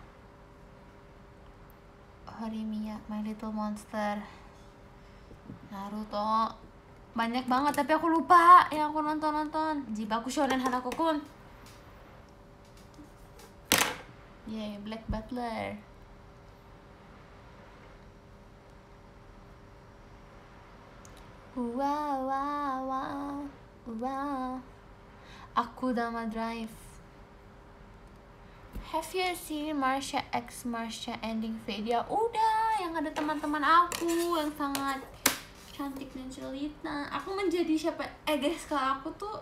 Horimiya My Little Monster Naruto. Banyak banget tapi aku lupa yang aku nonton nonton Jibaku Shonen Hanako Kun Yay, Black Butler. Wow, wow, wow, wow Aku Dama Drive. Have you seen Marsha X Marsha ending video? Udah, yang ada teman-teman aku yang sangat cantik dan jelita. Aku menjadi siapa? Eh guys, kalau aku tuh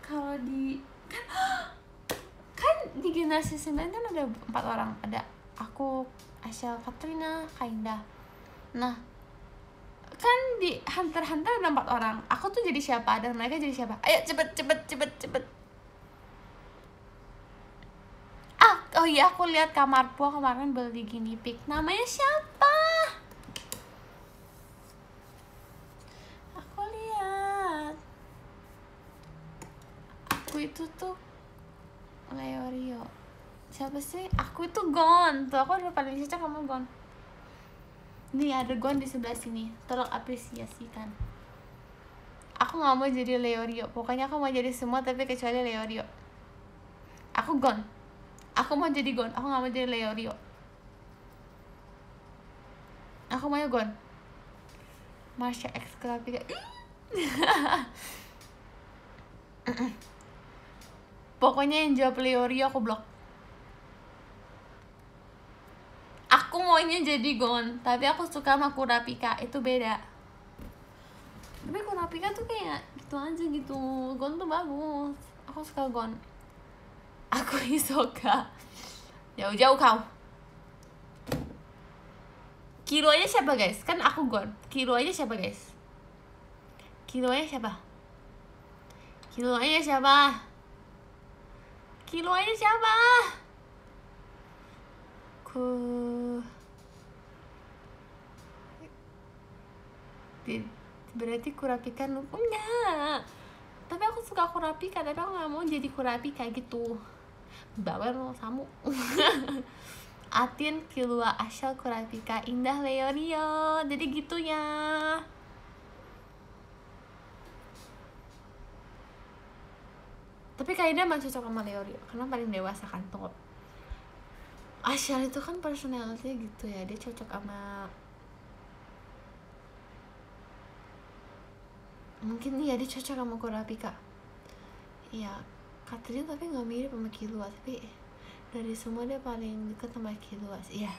kalau di kan kan di generasi 9 kan ada empat orang. Ada aku, Asya, Katrina, Kainda. Nah, kan di Hunter Hunter ada empat orang. Aku tuh jadi siapa dan mereka jadi siapa? Ayo cepet cepet cepet cepet ah oh iya aku lihat kamar po kemarin beli gini pig namanya siapa aku lihat itu tuh Leorio siapa sih? Aku itu Gon. Tuh aku udah paling cocok sama Gon. Nih ada Gon di sebelah sini. Tolong apresiasikan. Aku nggak mau jadi Leorio pokoknya aku mau jadi semua tapi kecuali Leorio aku Gon. Aku mau jadi Gon. Aku nggak mau jadi Leorio aku mau Gon. Marsha X pokoknya yang jawab Leorio aku blok aku maunya jadi Gon tapi aku suka sama Kurapika itu beda tapi Kurapika tuh kayak gitu aja gitu Gon tuh bagus aku suka Gon Aku Hisoka. Jauh-jauh kau. Kilonya siapa guys? Kan aku Gon. Kilonya siapa guys? Kilonya siapa? Kilonya siapa? Kilonya siapa? Ku berarti kurapikan lu enggak tapi aku suka kurapika tapi aku nggak mau jadi kurapika gitu. Bawel lo samu Atin Kilua Asal Kurapika Indah Leorio. Jadi gitu ya tapi kayaknya masih cocok sama Leorio karena paling dewasa kan tuh. Asyal itu kan personality gitu ya dia cocok sama mungkin iya dia cocok sama Kurapika. Iya Katrin tapi nggak mirip sama Kilua tapi dari semua dia paling deket sama Kilua iya.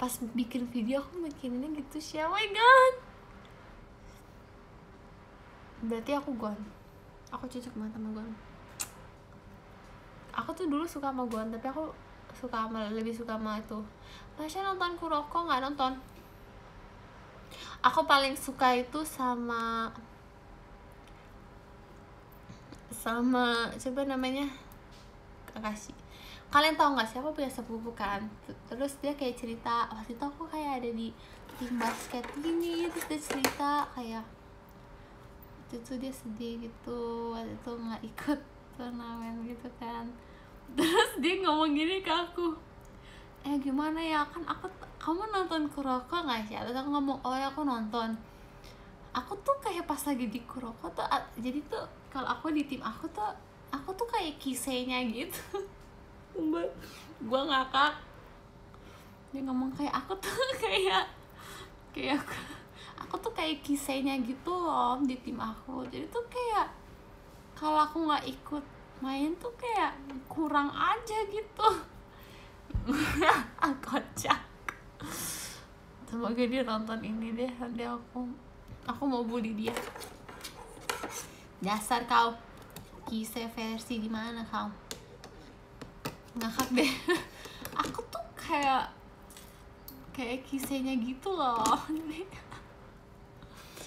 Pas bikin video aku bikinnya gitu sih oh my god berarti aku Gon aku cocok banget sama Gon aku tuh dulu suka sama Gon tapi aku suka sama lebih suka sama itu. Masya nonton Kuroko nggak nonton? Aku paling suka itu sama sama coba namanya? Kakashi. Kalian tau gak sih aku punya sepupu kan? Terus dia kayak cerita waktu itu aku kayak ada di tim basket gini terus dia cerita kayak itu tuh dia sedih gitu waktu itu nggak ikut turnamen gitu kan. Terus dia ngomong gini ke aku eh gimana ya? Kan aku kamu nonton Kuroko nggak sih? Terus aku ngomong oh ya aku nonton. Aku tuh kayak pas lagi di Kuroko tuh jadi tuh kalau aku di tim aku tuh aku tuh kayak kisahnya gitu. Gue ngakak. Dia ngomong kayak aku tuh kayak kayak aku, aku tuh kayak kisahnya gitu loh di tim aku. Jadi tuh kayak kalau aku nggak ikut main tuh kayak kurang aja gitu. Kocak. Semoga dia nonton ini deh nanti aku aku mau bully dia. Dasar kau. Kisah versi di mana kau? Ngakak deh. Aku tuh kayak kayak kisahnya gitu loh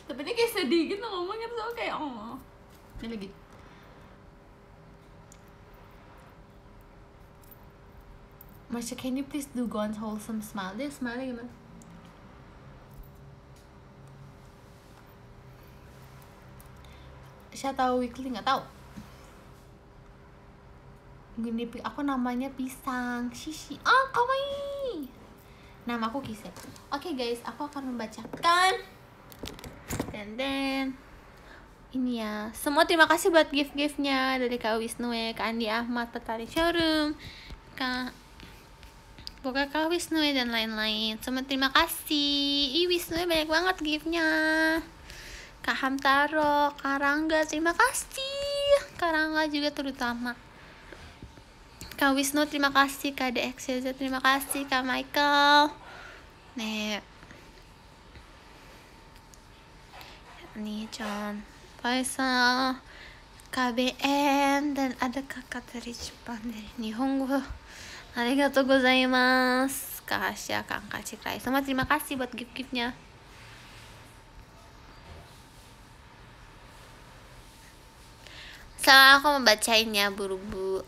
tapi dia kayak sedih gitu ngomongnya tuh kayak oh. Ini lagi. Masya, can you please do Gon's wholesome smile? Dia smile gimana? saya tahu weekly nggak tahu. Gini aku namanya pisang shishi. Ah kawaii nama aku Kise oke guys aku akan membacakan dan then ini ya. Semua terima kasih buat gift giftnya dari kak Wisnu ya. Kak Andi Ahmad petani showroom kak pokoknya kak Wisnu dan lain-lain. Semua terima kasih. Ih Wisnu banyak banget giftnya. Kak Hamtaro kak Rangga terima kasih. Kak Rangga juga terutama. Kak Wisnu terima kasih. Kak DXZ terima kasih. Kak Michael. Nih nih John. Faisal KBN dan ada kakak dari Jepang dari Nihongo. Arigatou gozaimasu. Kak Asya, Kak Angka Cikrai Semua terima kasih buat gift-giftnya. Salah aku membacainnya buru-buru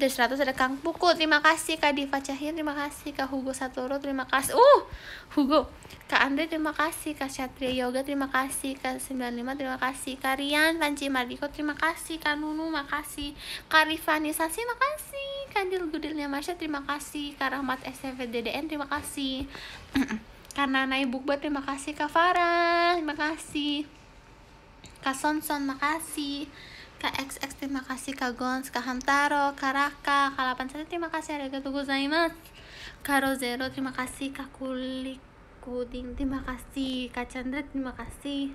dari 100 ada Kang Puku. Terima kasih Kak Diva Cahya. Terima kasih Kak Hugo Satoro terima kasih. Uh Hugo. Kak Andre terima kasih. Kak Satria Yoga terima kasih. Kak 95 terima kasih. Kak Rian Panci Mardiko terima kasih. Kak Nunu makasih. Kak Rifani Sasi makasih. Kak Dil Gudilnya Masya terima kasih. Kak Rahmat SCV DDN terima kasih. Karena naik bukber terima kasih. Kak Farah terima kasih. Kak Sonson makasih Kak XX terima kasih Kak Gons, Kak Hamtaro, Kak Raka, Kak 81 terima kasih arigatou gozaimasu Kak Rozero terima kasih Kak Kulik Kuding terima kasih Kak Chandra terima kasih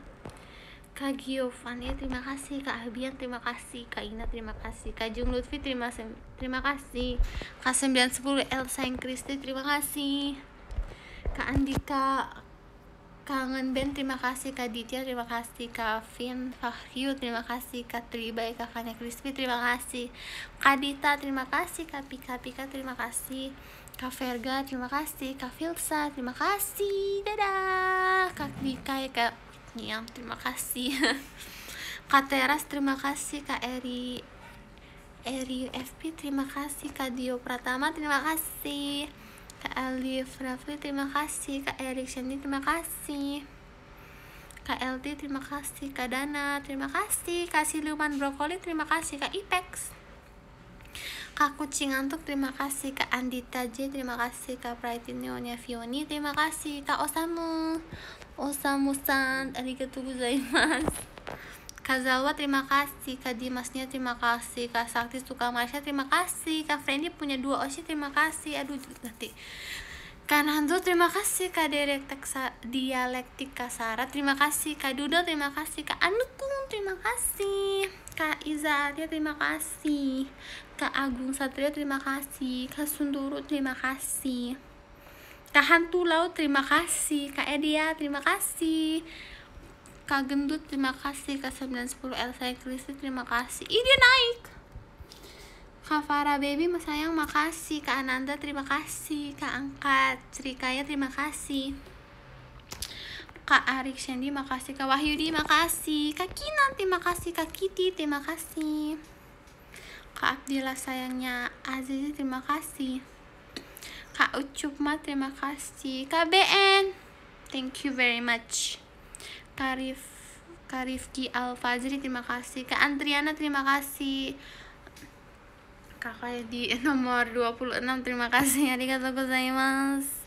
Kak Giovanni terima kasih Kak Abian terima kasih Kak Ina terima kasih Kak Jung Lutfi terima, terima kasih Kak 910 Elsa Kristi terima kasih Kak Andika Kangen Ben, terima kasih Kak Ditya, terima kasih Kak Vin, Fahyu, terima kasih Kak Tribai, kakaknya Crispy, terima kasih Kak Dita, terima kasih Kak Pika Pika, terima kasih Kak Verga, terima kasih Kak Filsa, terima kasih. Dadah. Kak Dika, ya Kak Niam, terima kasih. Kak Teras, terima kasih Kak Eri Eri FP, terima kasih Kak Dio Pratama, terima kasih Kak Alif Rafli terima kasih. Kak Erik Shandy terima kasih. Kak LT terima kasih. Kak Dana terima kasih. Kak Siluman Brokoli terima kasih. Kak Ipex. Kak Kucing Antuk terima kasih. Kak Andita J terima kasih. Kak Nyonya Fioni terima kasih. Kak Osamu. Osamu-san arigatou gozaimasu Kak Zalwa terima kasih Kak Dimasnya terima kasih Kak Sakti Sukamasya terima kasih Kak Frendy punya dua Oshi terima kasih aduh nanti Kak Nanzo terima kasih Kak Dialektik, Dialektik Kasara terima kasih Kak Dudo terima kasih Kak Anukung terima kasih Kak Iza Arya terima kasih Kak Agung Satria terima kasih Kak Sunduru terima kasih Kak Hantu Laut terima kasih Kak Edia terima kasih Kak Gendut terima kasih. Kak 910 Elsa Kristi terima kasih. Ih dia naik. Kak Farah Baby mas sayang makasih. Kak Ananda terima kasih. Kak Angkat Cerikaya terima kasih. Kak Arik Shandy makasih. Kak Wahyudi makasih. Kak Kinan terima kasih. Kak Kitty terima kasih. Kak Abdillah sayangnya Azizi terima kasih. Kak Ucup terima kasih. Kak BN thank you very much Karif Karifki Alfajri terima kasih. Kak Andriana terima kasih. Kakak di nomor 26 terima kasih. Arigatou gozaimasu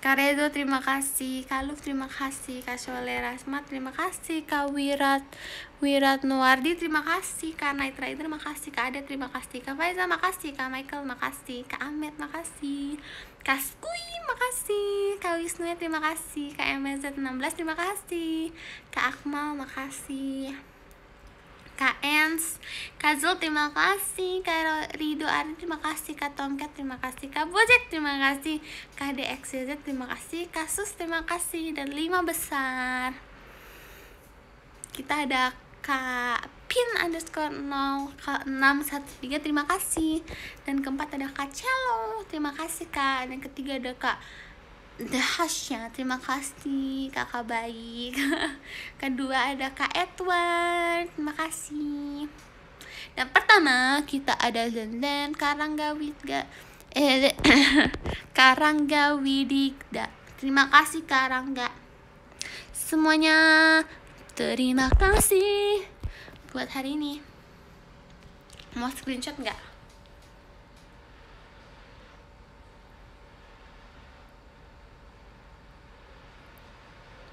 Karedo terima kasih, Kak terima kasih, Kak Shole Rasmat terima kasih, Kak Wirat Wirat Nuardi terima kasih, Kak Naitra terima kasih, Kak Ada terima kasih, Kak Faiza makasih, Kak Michael makasih, Kak Ahmed makasih, Kak Skui makasih, Kak Wisnu terima kasih, Kak MZ 16 terima kasih, Kak Akmal makasih. Kak Ens, Kak Zul terima kasih, Kak Rido Ari terima kasih, Kak Tomcat terima kasih, Kak Bojek terima kasih, Kak DXZ terima kasih, Kak Sus terima kasih, dan lima besar. Kita ada Kak Pin underscore 0 Kak 613 terima kasih. Dan keempat ada Kak Cello Terima kasih Kak. Dan ketiga ada Kak dahsyat terima kasih kakak baik. Kedua ada kak Edward terima kasih. Dan pertama kita ada Zenden Karanggawidga eh Karanggawidikda. Terima kasih Karangga semuanya terima kasih buat hari ini. Mau screenshot nggak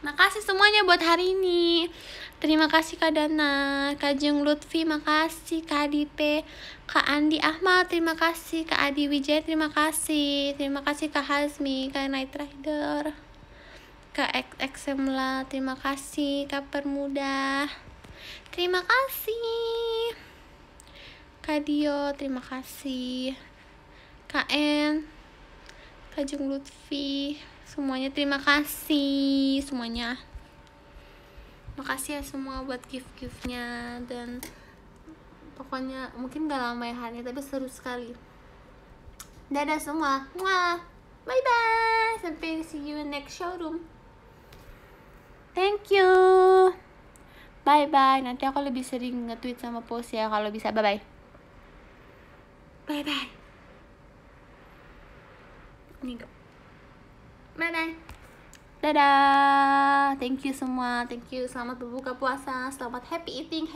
Makasih semuanya buat hari ini. Terima kasih Kak Dana, Kak Jung Lutfi, makasih Kak Adipe, Kak Andi Ahmad, terima kasih Kak Adi Wijaya, terima kasih. Terima kasih Kak Hazmi, Kak Night Rider. Kak XX Semla, terima kasih Kak Permuda. Terima kasih. Kak Dio, terima kasih. Kak N, Kak Jung Lutfi, semuanya terima kasih semuanya. Makasih ya semua buat gift-giftnya dan pokoknya mungkin gak lama ya hari ini tapi seru sekali. Dadah semua. Mwah. Bye bye. Sampai see you next showroom. Thank you. Bye bye. Nanti aku lebih sering nge-tweet sama post ya kalau bisa. Bye bye. Bye bye. Nih. Bye bye. Dadah. Thank you semua. Thank you. Selamat berbuka puasa. Selamat happy eating.